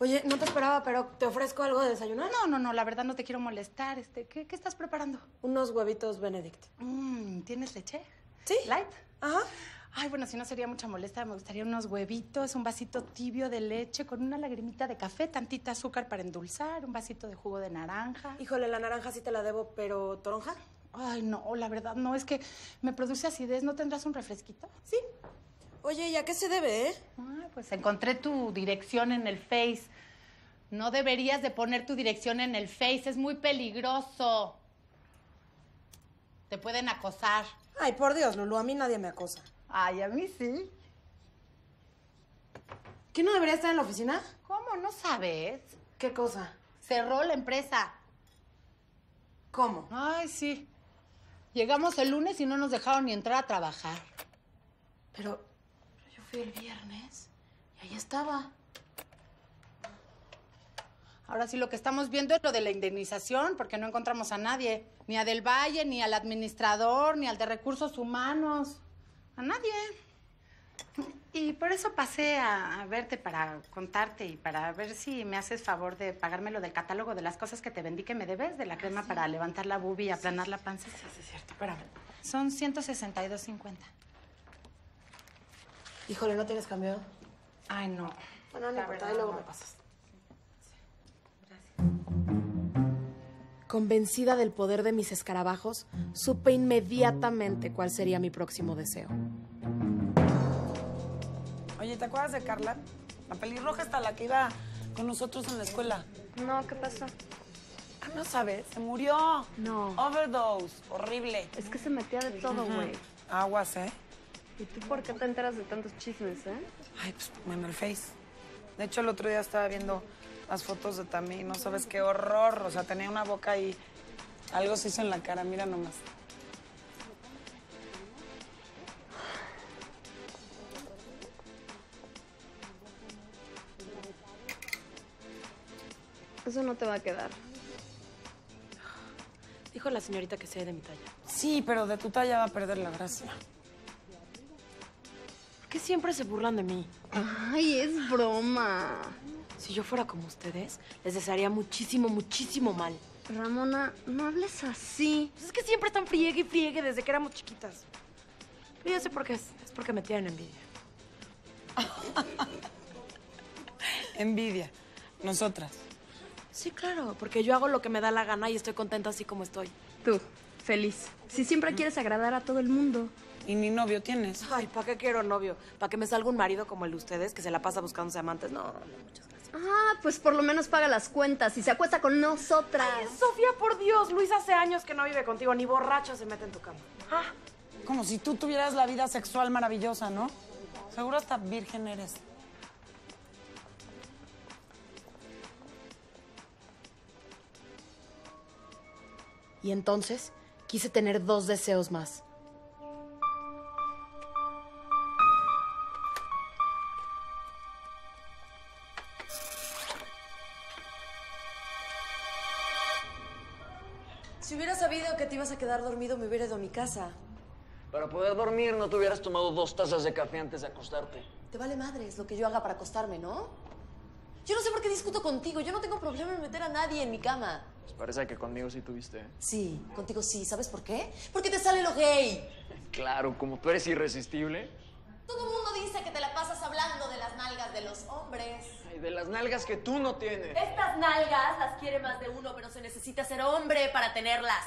Oye, no te esperaba, pero ¿te ofrezco algo de desayunar? No, no, no, la verdad no te quiero molestar. Este, ¿qué, qué estás preparando? Unos huevitos Benedict. Mm, ¿Tienes leche? Sí. ¿Light? Ajá. Ay, bueno, si no sería mucha molestia, me gustaría unos huevitos, un vasito tibio de leche con una lagrimita de café, tantita azúcar para endulzar, un vasito de jugo de naranja. Híjole, la naranja sí te la debo, pero ¿toronja? Ay, no, la verdad, no, es que me produce acidez. ¿No tendrás un refresquito? Sí. Oye, ¿y a qué se debe, eh? Ay, pues encontré tu dirección en el Face. No deberías de poner tu dirección en el Face, es muy peligroso. Te pueden acosar. Ay, por Dios, Lulu, a mí nadie me acosa. Ay, a mí sí. ¿Qué no debería estar en la oficina? ¿Cómo? ¿No sabes? ¿Qué cosa? Cerró la empresa. ¿Cómo? Ay, sí. Llegamos el lunes y no nos dejaron ni entrar a trabajar. Pero fui el viernes y ahí estaba. Ahora sí, lo que estamos viendo es lo de la indemnización, porque no encontramos a nadie. Ni a Del Valle, ni al administrador, ni al de recursos humanos. A nadie. Y por eso pasé a, a verte para contarte y para ver si me haces favor de pagarme lo del catálogo de las cosas que te vendí que me debes, de la crema para levantar la bubi y aplanar la panza. Sí, sí, es cierto. Espérame. Son 162.50. Híjole, ¿no tienes cambio? Ay, no. Bueno, no La importa, luego no. me pasas. Convencida del poder de mis escarabajos, supe inmediatamente cuál sería mi próximo deseo. Oye, ¿te acuerdas de Carla? La pelirroja hasta la que iba con nosotros en la escuela. No, ¿qué pasó? Ah, no sabes, se murió. No. Overdose, horrible. Es que se metía de todo, güey. Aguas, ¿eh? ¿Y tú por qué te enteras de tantos chismes, eh? Ay, pues en el Face. De hecho, el otro día estaba viendo las fotos de Tami. No sabes qué horror. O sea, tenía una boca y algo se hizo en la cara. Mira nomás. Eso no te va a quedar. Dijo la señorita que sea de mi talla. Sí, pero de tu talla va a perder la gracia. ¿Por qué siempre se burlan de mí? Ay, es broma. Si yo fuera como ustedes, les desearía muchísimo, muchísimo mal. Ramona, no hables así. Pues es que siempre están friegue y friegue desde que éramos chiquitas. Pero yo sé por qué es. Es porque me tienen envidia. Envidia. Nosotras. Sí, claro, porque yo hago lo que me da la gana y estoy contenta así como estoy. Tú, feliz. Si siempre quieres agradar a todo el mundo. Y ni novio tienes. Ay, ¿para qué quiero novio? ¿Para que me salga un marido como el de ustedes que se la pasa buscándose amantes? No, no, muchas gracias. Ah, pues por lo menos paga las cuentas y se acuesta con nosotras. Ay, Sofía, por Dios, Luis hace años que no vive contigo, ni borracho se mete en tu cama. Ah, como si tú tuvieras la vida sexual maravillosa, ¿no? Seguro hasta virgen eres. Y entonces quise tener dos deseos más. Te ibas a quedar dormido, me hubiera ido a mi casa. Para poder dormir no te hubieras tomado dos tazas de café antes de acostarte. Te vale madre, es lo que yo haga para acostarme, ¿no? Yo no sé por qué discuto contigo. Yo no tengo problema en meter a nadie en mi cama. Pues parece que conmigo sí tuviste. ¿eh? Sí, contigo sí. ¿Sabes por qué? Porque te sale lo gay. Claro, como tú eres irresistible. Todo el mundo dice que te la pasas hablando de las nalgas de los hombres. Ay, de las nalgas que tú no tienes. Estas nalgas las quiere más de uno, pero se necesita ser hombre para tenerlas.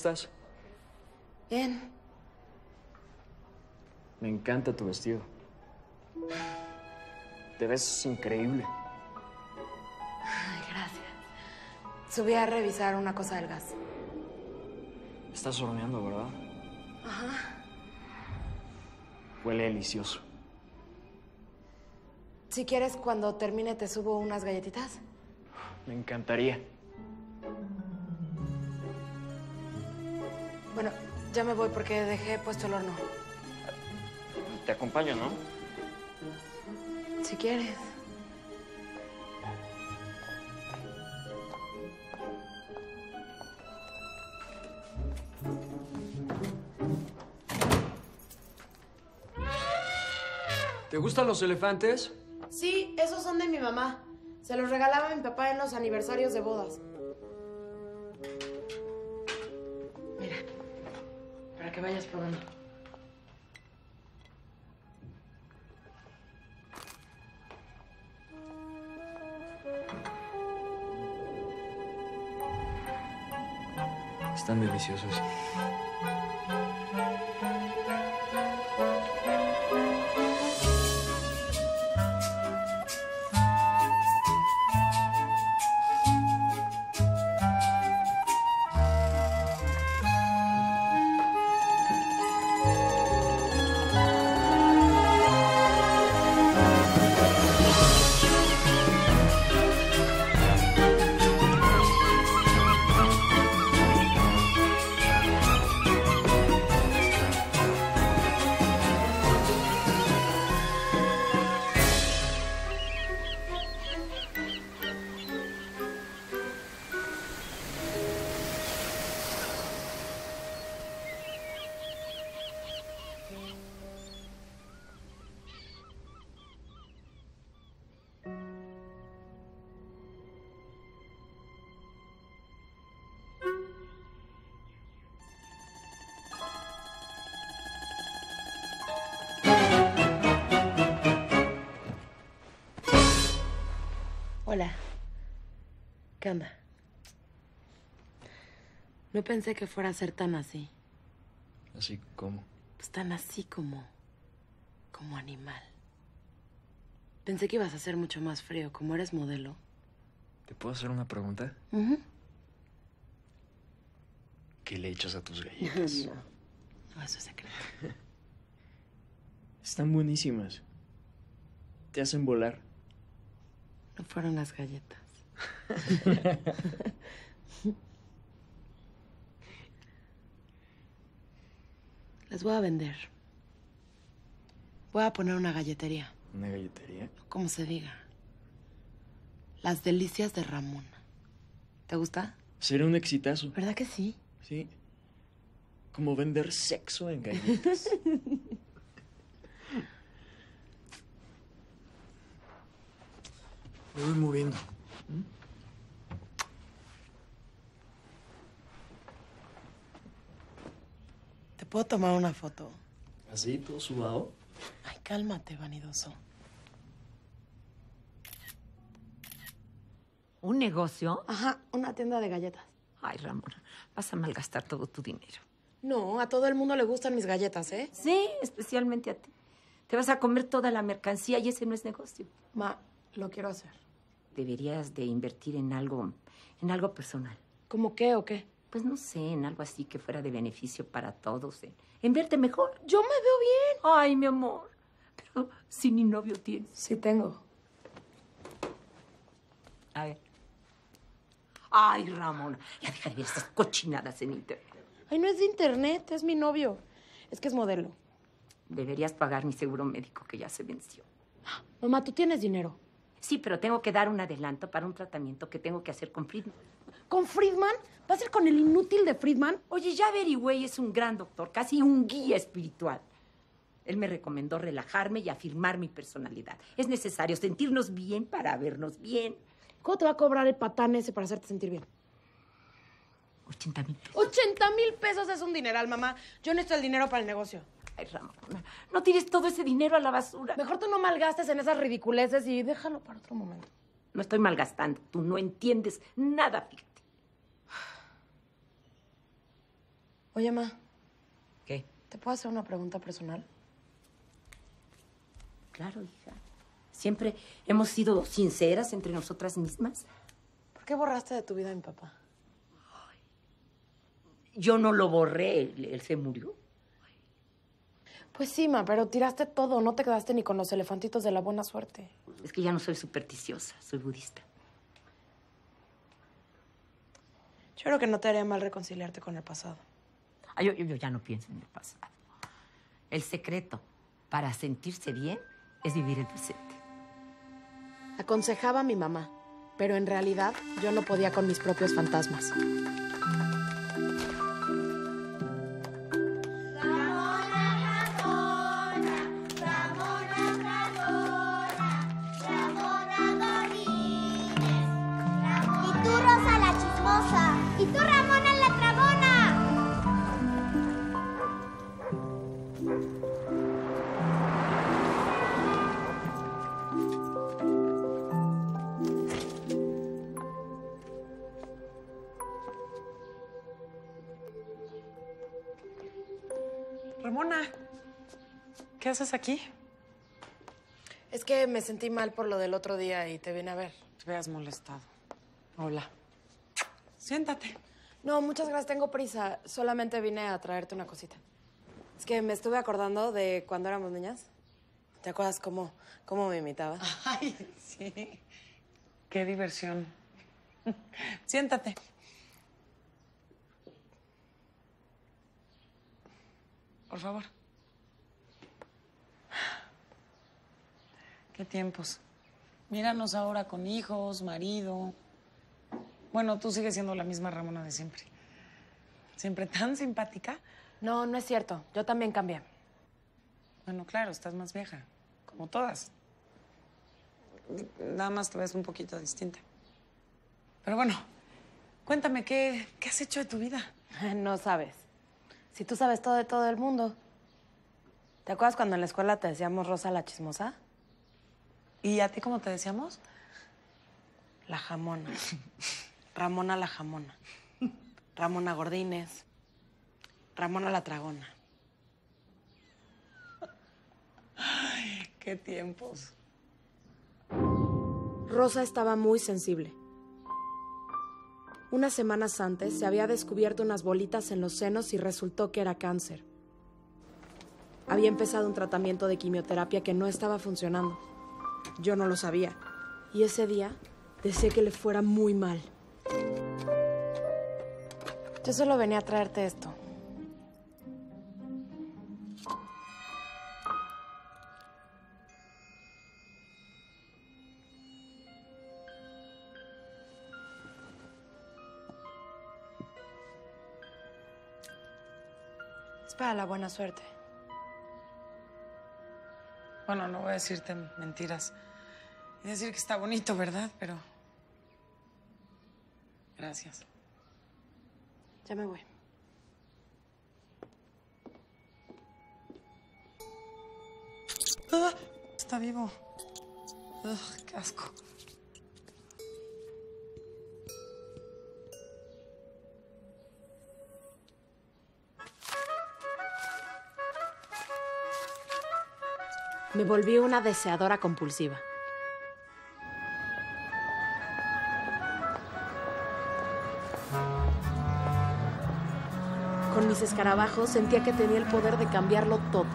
Estás? Bien. Me encanta tu vestido. Te ves increíble. Ay, gracias. Subí a revisar una cosa del gas. Estás horneando, ¿verdad? Ajá. Huele delicioso. Si quieres, cuando termine te subo unas galletitas. Me encantaría. Bueno, ya me voy porque dejé puesto el horno. Te acompaño, ¿no? Si quieres. ¿Te gustan los elefantes? Sí, esos son de mi mamá. Se los regalaba mi papá en los aniversarios de bodas. Que vayas probando. Están deliciosos. Hola. ¿Qué onda? No pensé que fuera a ser tan así. Así como. Pues tan así como. como animal. Pensé que ibas a ser mucho más frío, como eres modelo. ¿Te puedo hacer una pregunta? ¿Qué le echas a tus galletas? No. No, eso es secreto. Están buenísimas. Te hacen volar. Fueron las galletas. Las voy a vender. Voy a poner una galletería, ¿Una galletería? como se diga. Las delicias de Ramona. ¿Te gusta? Será un exitazo. ¿Verdad que sí? Sí. Como vender sexo en galletas. Me voy moviendo. ¿Te puedo tomar una foto? ¿Así, todo sudado? Ay, cálmate, vanidoso. ¿Un negocio? Ajá, una tienda de galletas. Ay, Ramona, vas a malgastar todo tu dinero. No, a todo el mundo le gustan mis galletas, ¿eh? Sí, especialmente a ti. Te vas a comer toda la mercancía y ese no es negocio. Ma, lo quiero hacer. Deberías de invertir en algo, en algo personal. ¿Cómo qué o qué? Pues no sé, en algo así que fuera de beneficio para todos. En, en verte mejor. Yo me veo bien. Ay, mi amor. Pero si ni novio tienes. Sí tengo. A ver. Ay, Ramona, ya deja de ver estas cochinadas en internet. Ay, no es de internet, es mi novio. Es que es modelo. Deberías pagar mi seguro médico que ya se venció. Mamá, tú tienes dinero. Sí, pero tengo que dar un adelanto para un tratamiento que tengo que hacer con Friedman. ¿Con Friedman? ¿Va a ser con el inútil de Friedman? Oye, ya averigüé, es un gran doctor, casi un guía espiritual. Él me recomendó relajarme y afirmar mi personalidad. Es necesario sentirnos bien para vernos bien. ¿Cómo te va a cobrar el patán ese para hacerte sentir bien? 80 mil. 80 mil pesos es un dineral, mamá. Yo necesito el dinero para el negocio. Ay, Ramona, no tires todo ese dinero a la basura. Mejor tú no malgastes en esas ridiculeces y déjalo para otro momento. No estoy malgastando. Tú no entiendes nada, fíjate. Oye, ma, ¿Qué? ¿te puedo hacer una pregunta personal? Claro, hija. Siempre hemos sido sinceras entre nosotras mismas. ¿Por qué borraste de tu vida a mi papá? Yo no lo borré, él, él se murió. Pues sí, ma, pero tiraste todo. No te quedaste ni con los elefantitos de la buena suerte. Es que ya no soy supersticiosa, soy budista. Yo creo que no te haría mal reconciliarte con el pasado. Ah, yo, yo- yo ya no pienso en el pasado. El secreto para sentirse bien es vivir el presente. Aconsejaba a mi mamá, pero en realidad yo no podía con mis propios fantasmas. ¿Qué haces aquí? Es que me sentí mal por lo del otro día y te vine a ver. Te veas molestado. Hola. Siéntate. No, muchas gracias, tengo prisa. Solamente vine a traerte una cosita. Es que me estuve acordando de cuando éramos niñas. ¿Te acuerdas cómo, cómo me imitabas? Ay, sí. Qué diversión. Siéntate. Por favor. Qué tiempos. Míranos ahora con hijos, marido. Bueno, tú sigues siendo la misma Ramona de siempre. Siempre tan simpática. No, no es cierto. Yo también cambié. Bueno, claro, estás más vieja, como todas. Nada más te ves un poquito distinta. Pero bueno, cuéntame, ¿qué, qué has hecho de tu vida? No sabes. Si tú sabes todo de todo el mundo. ¿Te acuerdas cuando en la escuela te decíamos Rosa la chismosa? ¿Y a ti cómo te decíamos? La jamona. Ramona la jamona. Ramona Gordines. Ramona la tragona. Ay, qué tiempos. Rosa estaba muy sensible. Unas semanas antes se había descubierto unas bolitas en los senos y resultó que era cáncer. Había empezado un tratamiento de quimioterapia que no estaba funcionando. Yo no lo sabía. Y ese día deseé que le fuera muy mal. Yo solo venía a traerte esto. Es para la buena suerte. Bueno, no voy a decirte mentiras. Y decir que está bonito, ¿verdad? Pero. Gracias. Ya me voy. Ah, está vivo. Ugh, qué asco. Me volví una deseadora compulsiva. Con mis escarabajos sentía que tenía el poder de cambiarlo todo.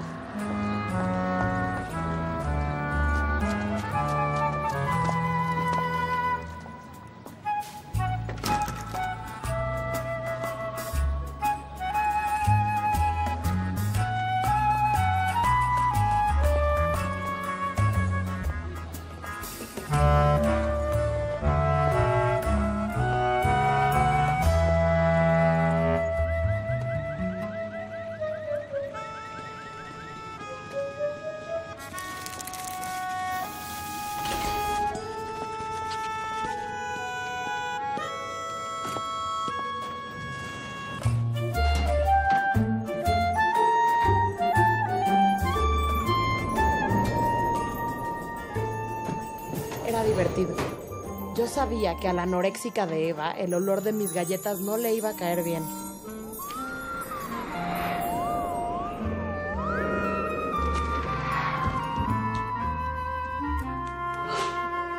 Sabía que a la anoréxica de Eva el olor de mis galletas no le iba a caer bien.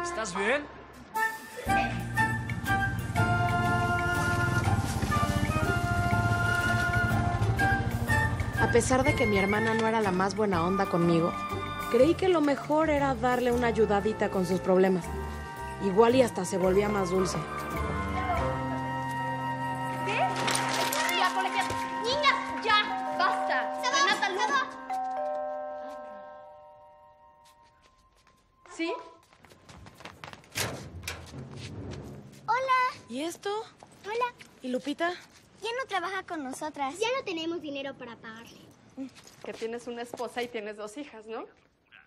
¿Estás bien? pesar de que mi hermana no era la más buena onda conmigo, creí que lo mejor era darle una ayudadita con sus problemas. Igual y hasta se volvía más dulce. Ya, colegial. Niñas, ya, basta. Renata, Lu. ¿Sí? Hola. ¿Y esto? Hola. ¿Y Lupita? Ya no trabaja con nosotras. Ya no tenemos dinero para pagarle. Que tienes una esposa y tienes dos hijas, ¿no?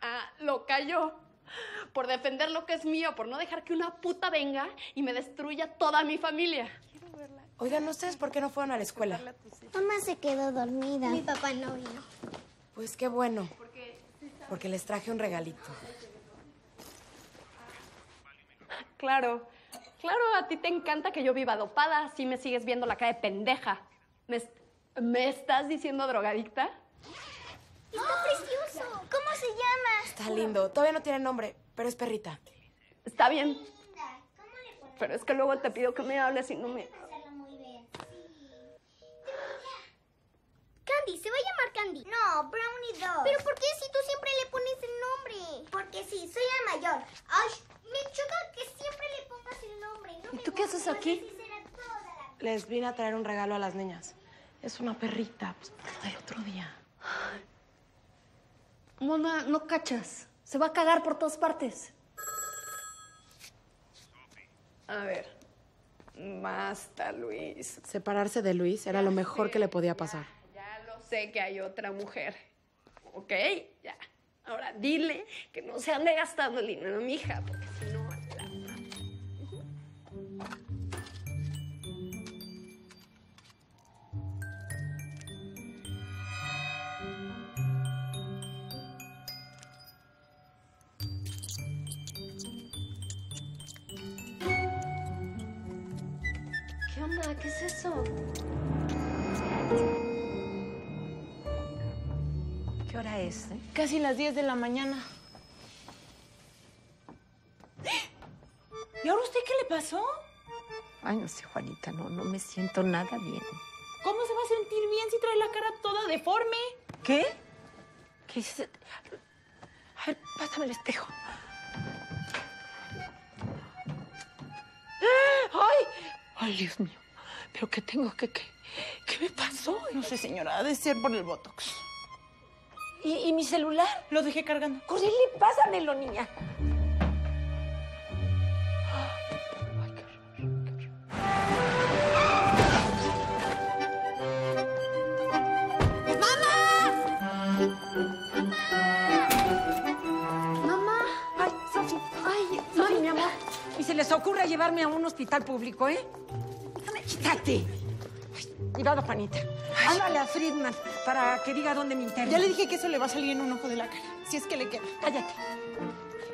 Ah, lo cayó. Por defender lo que es mío, por no dejar que una puta venga y me destruya toda mi familia. Oigan, ¿ustedes por qué no fueron a la escuela? Mamá se quedó dormida. Mi papá no vino. Pues qué bueno. Porque les traje un regalito. Claro, claro, a ti te encanta que yo viva dopada, así me sigues viendo la cara de pendeja. ¿Me, est- me estás diciendo drogadicta? Está precioso. ¿Cómo se llama? Está lindo. Todavía no tiene nombre, pero es perrita. Está bien. Pero es que luego te pido que me hables y no me... Candy, se va a llamar Candy. No, Brownie 2. ¿Pero por qué si tú siempre le pones el nombre? Porque sí, soy la mayor. Ay, me choca que siempre le pongas el nombre. No ¿Y tú qué haces aquí? Les vine a traer un regalo a las niñas. Es una perrita, pues por lo del otro día. Mona, no cachas. Se va a cagar por todas partes. A ver. Basta, Luis. Separarse de Luis era lo mejor que le podía pasar. Ya lo sé que hay otra mujer. ¿Ok? Ya. Ahora dile que no se ande gastando el dinero, mija, porque si no. Casi las 10 de la mañana. ¿Y ahora usted qué le pasó? Ay, no sé, Juanita, no, no me siento nada bien. ¿Cómo se va a sentir bien si trae la cara toda deforme? ¿Qué? ¿Qué hice? A ver, pásame el espejo. ¡Ay! ¡Ay, Dios mío! ¿Pero qué tengo? ¿Qué, qué, qué me pasó? No sé, señora, ha de ser por el Botox. ¿Y, y mi celular? Lo dejé cargando. Correle, pásamelo, niña. Mamá. Ay, Sofi. Ay, Sofi, mi amor. Y se les ocurre llevarme a un hospital público, ¿eh? Quítate. Ay, cuidado, Juanita. Háblale a Friedman para que diga dónde me interno. Ya le dije que eso le va a salir en un ojo de la cara, si es que le queda. Cállate.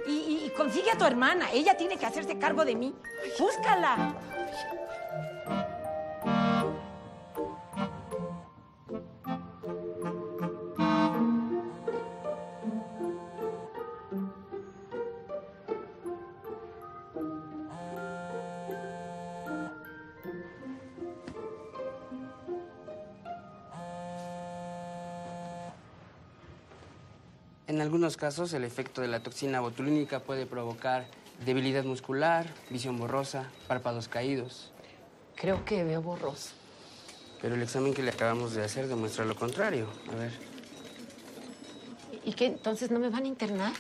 Y, y- y consigue a tu hermana. Ella tiene que hacerse cargo de mí. Búscala. Algunos casos, el efecto de la toxina botulínica puede provocar debilidad muscular, visión borrosa, párpados caídos. Creo que veo borroso. Pero el examen que le acabamos de hacer demuestra lo contrario. A ver, ¿Y qué? ¿Entonces no me van a internar?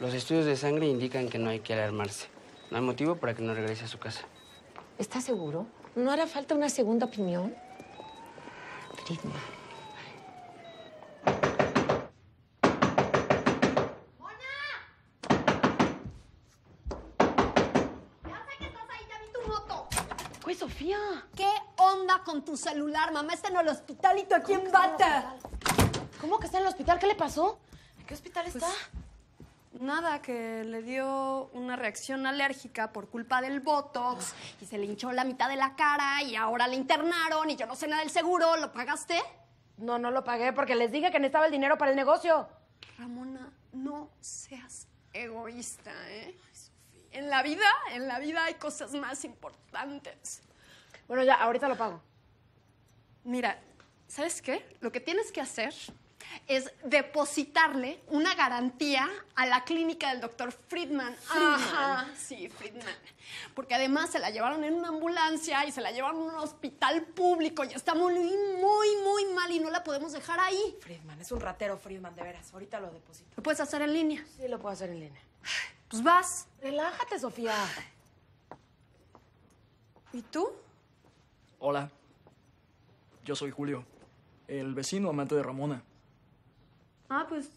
los estudios de sangre indican que no hay que alarmarse. No hay motivo para que no regrese a su casa. ¿Estás seguro? ¿No hará falta una segunda opinión? Friedman. Pues, Sofía. ¿Qué con tu celular, mamá? Está en el hospital y tú aquí en bata. ¿Cómo que está en el hospital? ¿Qué le pasó? ¿En qué hospital Pues, está? Nada, que le dio una reacción alérgica por culpa del Botox y se le hinchó la mitad de la cara y ahora le internaron y yo no sé nada del seguro. ¿Lo pagaste? No, no lo pagué porque les dije que necesitaba el dinero para el negocio. Ramona, no seas egoísta, ¿eh? En la vida, en la vida hay cosas más importantes. Bueno, ya, ahorita lo pago. Mira, ¿Sabes qué? Lo que tienes que hacer es depositarle una garantía a la clínica del doctor Friedman. Friedman. Ajá, sí, Friedman. Porque además se la llevaron en una ambulancia y se la llevaron a un hospital público y está muy, muy, muy mal y no la podemos dejar ahí. Friedman, es un ratero Friedman, de veras. Ahorita lo deposito. ¿Lo puedes hacer en línea? Sí, lo puedo hacer en línea. Pues vas. Relájate, Sofía. ¿Y tú? Hola. Yo soy Julio, el vecino amante de Ramona. Ah, pues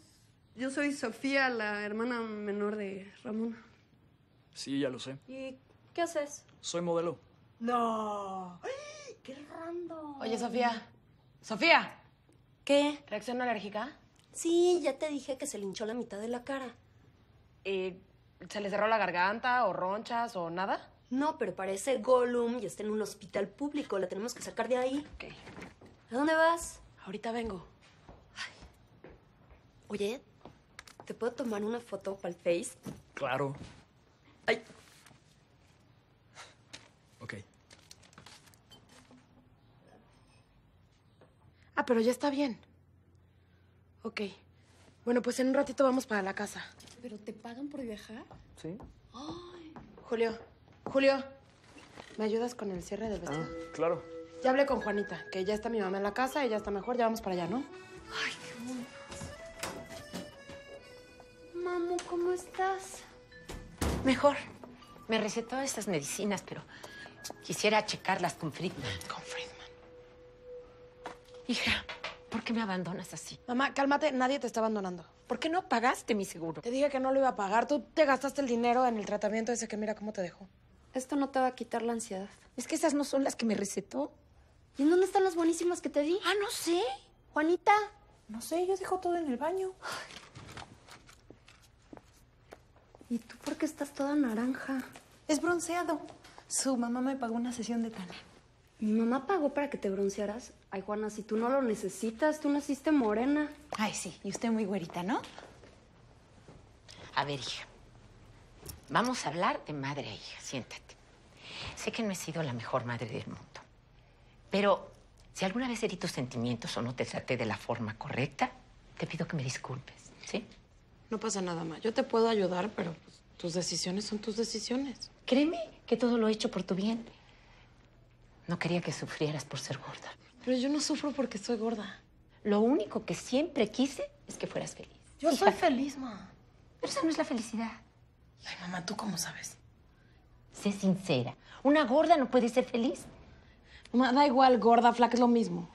yo soy Sofía, la hermana menor de Ramón. Sí, ya lo sé. ¿Y qué haces? Soy modelo. No. ¡Qué random! Oye, Sofía. Sofía. ¿Qué? ¿Reacción alérgica? Sí, ya te dije que se le hinchó la mitad de la cara. Eh, ¿Se le cerró la garganta o ronchas o nada? No, pero parece Gollum y está en un hospital público. La tenemos que sacar de ahí. ¿A dónde vas? Ahorita vengo. Oye, ¿te puedo tomar una foto para el Face? Claro. Ay. Ok. Ah, pero ya está bien. Ok. Bueno, pues en un ratito vamos para la casa. ¿Pero te pagan por viajar? ¿Sí? Julio, Julio, ¿me ayudas con el cierre del vestido? Claro. Ya hablé con Juanita, que ya está mi mamá en la casa y ya está mejor, ya vamos para allá, ¿no? Ay, qué bueno. Mamu, ¿cómo estás? Mejor. Me recetó estas medicinas, pero quisiera checarlas con Friedman. Con Friedman. Hija, ¿por qué me abandonas así? Mamá, cálmate, nadie te está abandonando. ¿Por qué no pagaste mi seguro? Te dije que no lo iba a pagar. Tú te gastaste el dinero en el tratamiento ese que mira cómo te dejó. Esto no te va a quitar la ansiedad. Es que esas no son las que me recetó. ¿Y en dónde están las buenísimas que te di? Ah, no sé. Juanita. No sé, ella dejó todo en el baño. ¿Y tú por qué estás toda naranja? Es bronceado. Su mamá me pagó una sesión de tan. Mi mamá pagó para que te broncearas. Ay, Juana, si tú no lo necesitas, tú naciste morena. Ay, sí. Y usted muy güerita, ¿no? A ver, hija. Vamos a hablar de madre e hija. Siéntate. Sé que no he sido la mejor madre del mundo. Pero si alguna vez herí tus sentimientos o no te traté de la forma correcta, te pido que me disculpes, ¿sí? No pasa nada, ma. Yo te puedo ayudar, pero pues, tus decisiones son tus decisiones. Créeme que todo lo he hecho por tu bien. No quería que sufrieras por ser gorda. Pero yo no sufro porque soy gorda. Lo único que siempre quise es que fueras feliz. Yo Hija, soy feliz, ma. Pero esa no es la felicidad. Ay, mamá, ¿tú cómo sabes? Sé sincera. Una gorda no puede ser feliz. Mamá, da igual, gorda, flaca, es lo mismo.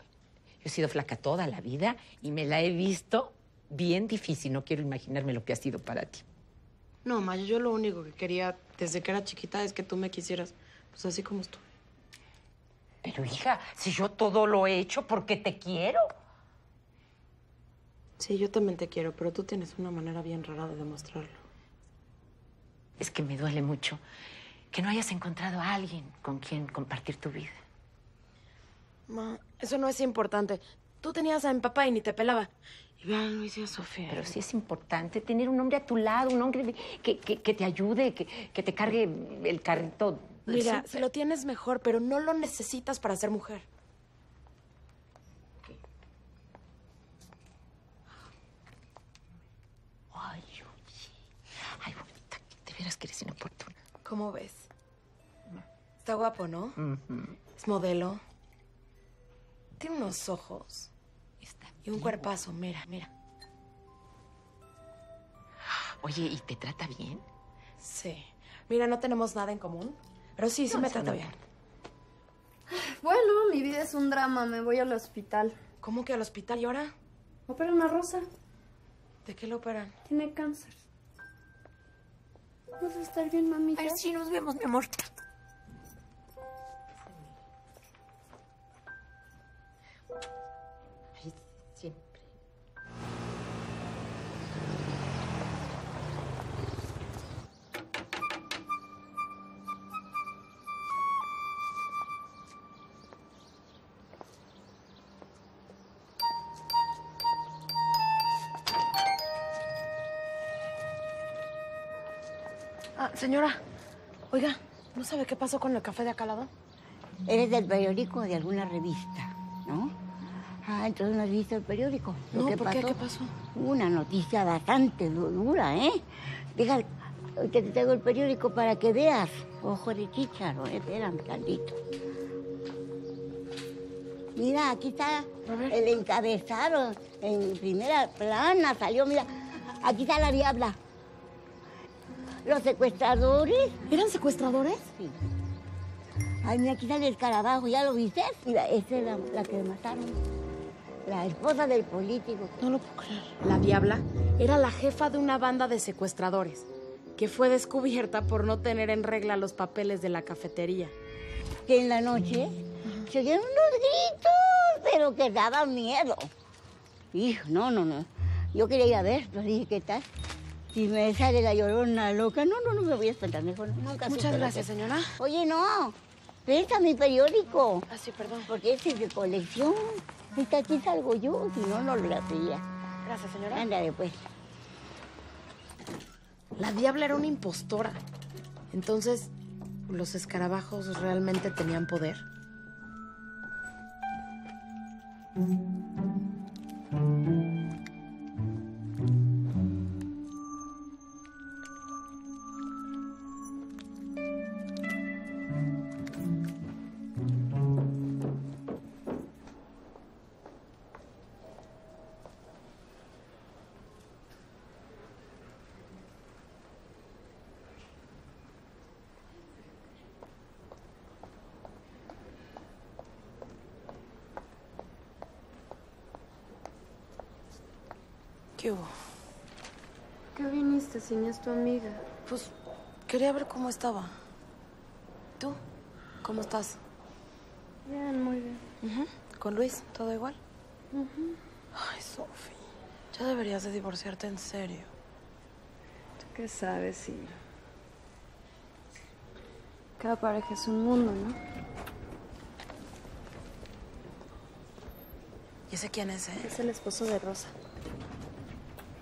Yo he sido flaca toda la vida y me la he visto bien difícil. No quiero imaginarme lo que ha sido para ti. No, ma, yo lo único que quería desde que era chiquita es que tú me quisieras, pues así como estoy. Pero hija, si yo todo lo he hecho porque te quiero. Sí, yo también te quiero, pero tú tienes una manera bien rara de demostrarlo. Es que me duele mucho que no hayas encontrado a alguien con quien compartir tu vida. Ma, eso no es importante. Tú tenías a mi papá y ni te pelaba. Y vean, Luis y a Sofía. Pero sí es importante tener un hombre a tu lado, un hombre que, que- que te ayude, que, que te cargue el carrito. Mira, si lo tienes mejor, pero no lo necesitas para ser mujer. Ay, oye. Ay, bonita, de veras que eres inoportuna. ¿Cómo ves? Está guapo, ¿no? Es modelo. Tiene unos ojos. y un cuerpazo, mira, mira. Oye, ¿y te trata bien? Sí. Mira, no tenemos nada en común. Pero sí, sí No, me trata no bien. Bueno, mi vida es un drama. Me voy al hospital. ¿Cómo que al hospital? ¿Y ahora? Operan a Rosa. ¿De qué lo operan? Tiene cáncer. ¿Vas a estar bien, mamita? Ay, sí, nos vemos, mi amor. Señora. Oiga, ¿no sabe qué pasó con el café de acá al lado? Eres del periódico de alguna revista, ¿no? entonces no has visto el periódico. No, ¿por qué? ¿Qué pasó? Una noticia bastante du- dura, ¿eh? Deja te traigo el periódico para que veas. Ojo de chícharo, ¿eh? Espérame tantito. Mira, aquí está el encabezado. En primera plana salió, mira. Aquí está la diabla. Los secuestradores. ¿Eran secuestradores? Sí. Ay, mira, aquí está el escarabajo, ¿ya lo viste? Mira, esta es la, la que mataron. La esposa del político. No lo puedo creer. La diabla era la jefa de una banda de secuestradores que fue descubierta por no tener en regla los papeles de la cafetería. Que en la noche se unos gritos, pero que daban miedo. Hijo, no, no, no. Yo quería ir a ver, pero dije, ¿qué tal? Si me sale la llorona loca, no, no, no me voy a espantar mejor. Nunca Muchas gracias, señora. Oye, no, presta mi periódico. Ah, sí, perdón. Porque este es de colección. Esta aquí salgo yo, si no, no lo hacía. Gracias, señora. Ándale, pues. La diabla era una impostora. Entonces, ¿los escarabajos realmente tenían poder? ¿Qué es tu amiga? Pues quería ver cómo estaba. ¿Tú? ¿Cómo estás? Bien, muy bien. ¿Con Luis? ¿Todo igual? Ay, Sofi. Ya deberías de divorciarte en serio. ¿Tú qué sabes, sí? Cada pareja es un mundo, ¿no? ¿Y ese quién es, eh? Es el esposo de Rosa.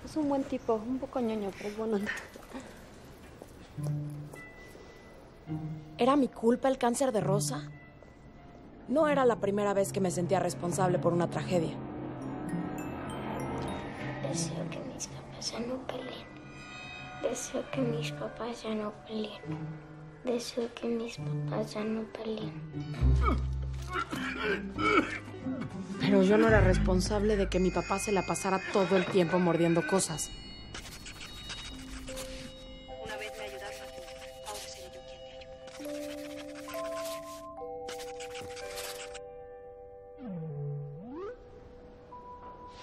Es un buen tipo, un poco ñoño, pero es bueno. ¿Era mi culpa el cáncer de Rosa? No era la primera vez que me sentía responsable por una tragedia. Deseo que mis papás ya no peleen. Deseo que mis papás ya no peleen. Deseo que mis papás ya no peleen. Pero yo no era responsable de que mi papá se la pasara todo el tiempo mordiendo cosas. Una vez me ayudaron a ti, ahora seré yo quien te ayude.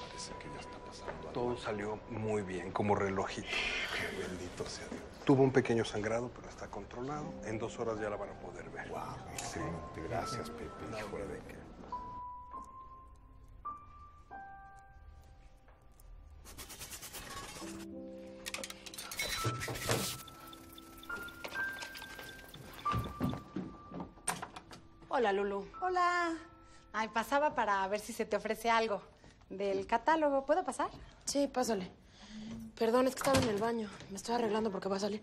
Parece que ya está pasando. Todo salió muy bien, como relojito. Bendito sea Dios. Tuvo un pequeño sangrado, pero está controlado. En dos horas ya la van a poder ver. Wow, excelente. Gracias, Pepe. hijo de qué. Hola, Lulu. Hola. Ay, pasaba para ver si se te ofrece algo del catálogo. ¿Puedo pasar? Sí, pásale. Perdón, es que estaba en el baño. Me estoy arreglando porque va a salir.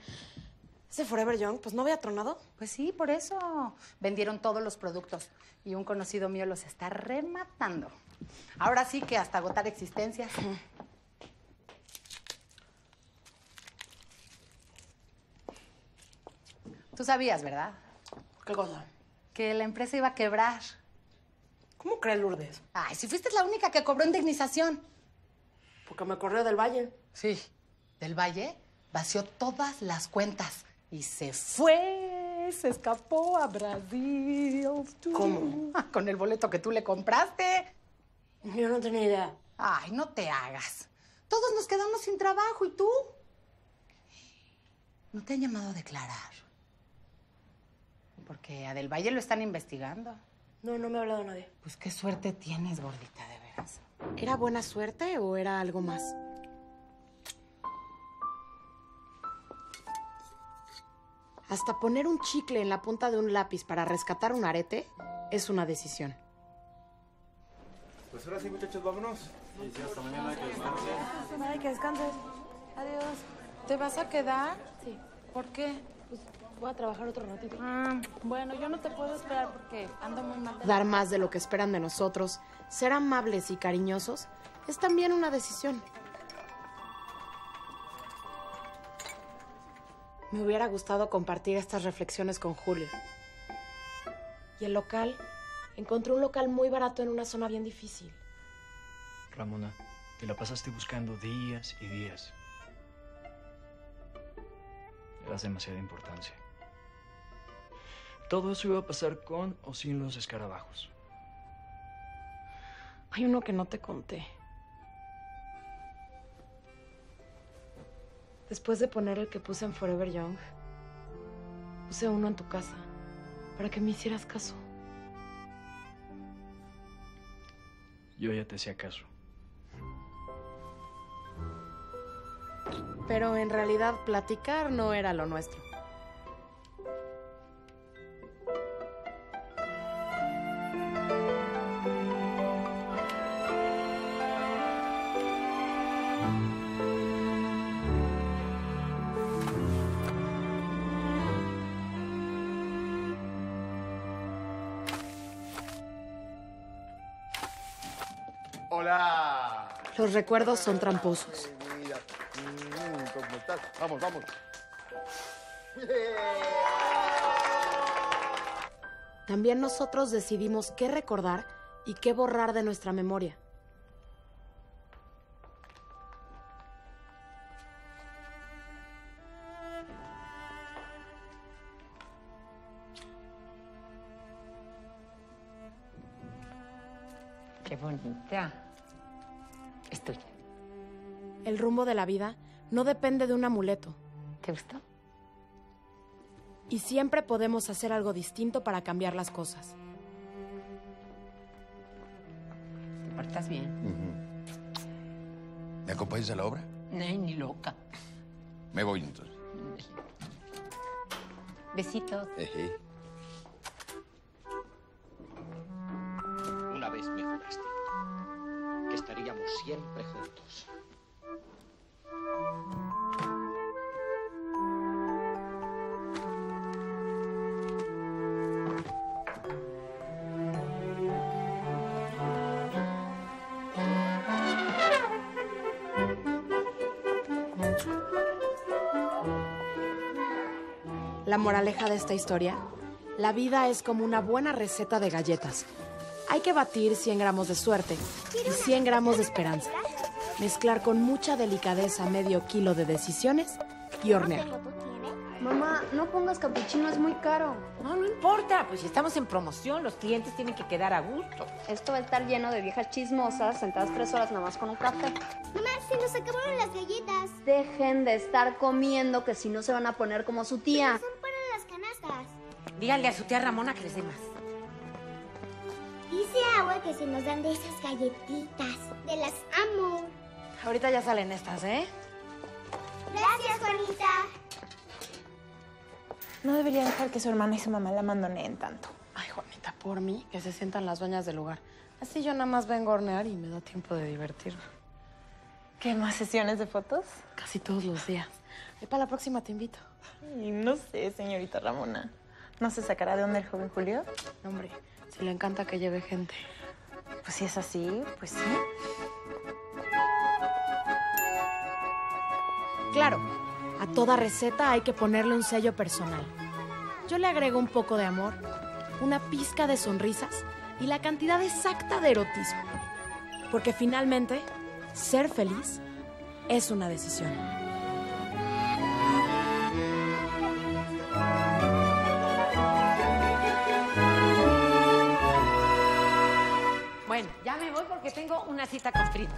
¿Ese Forever Young? Pues no había tronado. Pues sí, por eso. Vendieron todos los productos y un conocido mío los está rematando. Ahora sí que hasta agotar existencias. Tú sabías, ¿verdad? ¿Qué cosa? Que la empresa iba a quebrar. ¿Cómo crees, Lourdes? Ay, si fuiste la única que cobró indemnización. Porque me corrió del valle. Sí. Del Valle vació todas las cuentas y se fue, se escapó a Brasil. ¿Cómo? Ah, Con el boleto que tú le compraste. Yo no tenía idea. Ay, no te hagas. Todos nos quedamos sin trabajo y tú. ¿No te han llamado a declarar? Porque a Del Valle lo están investigando. No, no me ha hablado nadie. Pues qué suerte tienes, gordita, de veras. ¿Era buena suerte o era algo más? Hasta poner un chicle en la punta de un lápiz para rescatar un arete es una decisión. Pues ahora sí, muchachos, vámonos. Sí, sí, hasta mañana, que descansen. Ay, que descanses. Adiós. ¿Te vas a quedar? Sí. ¿Por qué? Pues voy a trabajar otro ratito. Ah, bueno, yo no te puedo esperar porque ando muy mal. Dar más de lo que esperan de nosotros, ser amables y cariñosos es también una decisión. Me hubiera gustado compartir estas reflexiones con Julio. Y el local, encontré un local muy barato en una zona bien difícil. Ramona, te la pasaste buscando días y días. Le das demasiada importancia. Todo eso iba a pasar con o sin los escarabajos. Hay uno que no te conté. Después de poner el que puse en Forever Young, puse uno en tu casa para que me hicieras caso. Yo ya te hacía caso. Pero en realidad platicar no era lo nuestro. Los recuerdos son tramposos. Mira, ¿cómo estás? Vamos, vamos. También nosotros decidimos qué recordar y qué borrar de nuestra memoria. Qué bonita. Rumbo de la vida no depende de un amuleto. ¿Te gustó? Y siempre podemos hacer algo distinto para cambiar las cosas. Te portas bien. ¿Me acompañas a la obra? Ay, ni loca. Me voy entonces. Besitos. Eje. La moraleja de esta historia, la vida es como una buena receta de galletas. Hay que batir 100 gramos de suerte y 100 gramos de esperanza. Mezclar con mucha delicadeza medio kilo de decisiones y hornear. Mamá, no pongas capuchino, es muy caro. No, no importa, pues si estamos en promoción, los clientes tienen que quedar a gusto. Esto va a estar lleno de viejas chismosas sentadas tres horas nada más con un café. Mamá, se nos acabaron las galletas. Dejen de estar comiendo, que si no se van a poner como su tía. Díganle a su tía Ramona que les dé más. Dice agua que se nos dan de esas galletitas. De las amo. Ahorita ya salen estas, ¿eh? Gracias, Juanita. No debería dejar que su hermana y su mamá la mandoneen tanto. Ay, Juanita, por mí, que se sientan las dueñas del lugar. Así yo nada más vengo a hornear y me da tiempo de divertirme. ¿Qué más sesiones de fotos? Casi todos los días. Y para la próxima te invito. Y no sé, señorita Ramona. ¿No se sacará de onda el joven Julio? No, hombre, si le encanta que lleve gente. Pues si es así, pues sí. Claro, a toda receta hay que ponerle un sello personal. Yo le agrego un poco de amor, una pizca de sonrisas y la cantidad exacta de erotismo. Porque finalmente, ser feliz es una decisión. Bueno, ya me voy porque tengo una cita con Frida.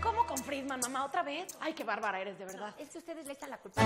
¿Cómo con Friedman, mamá? ¿Otra vez? Ay, qué bárbara eres, de verdad. Es que ustedes le echan la culpa.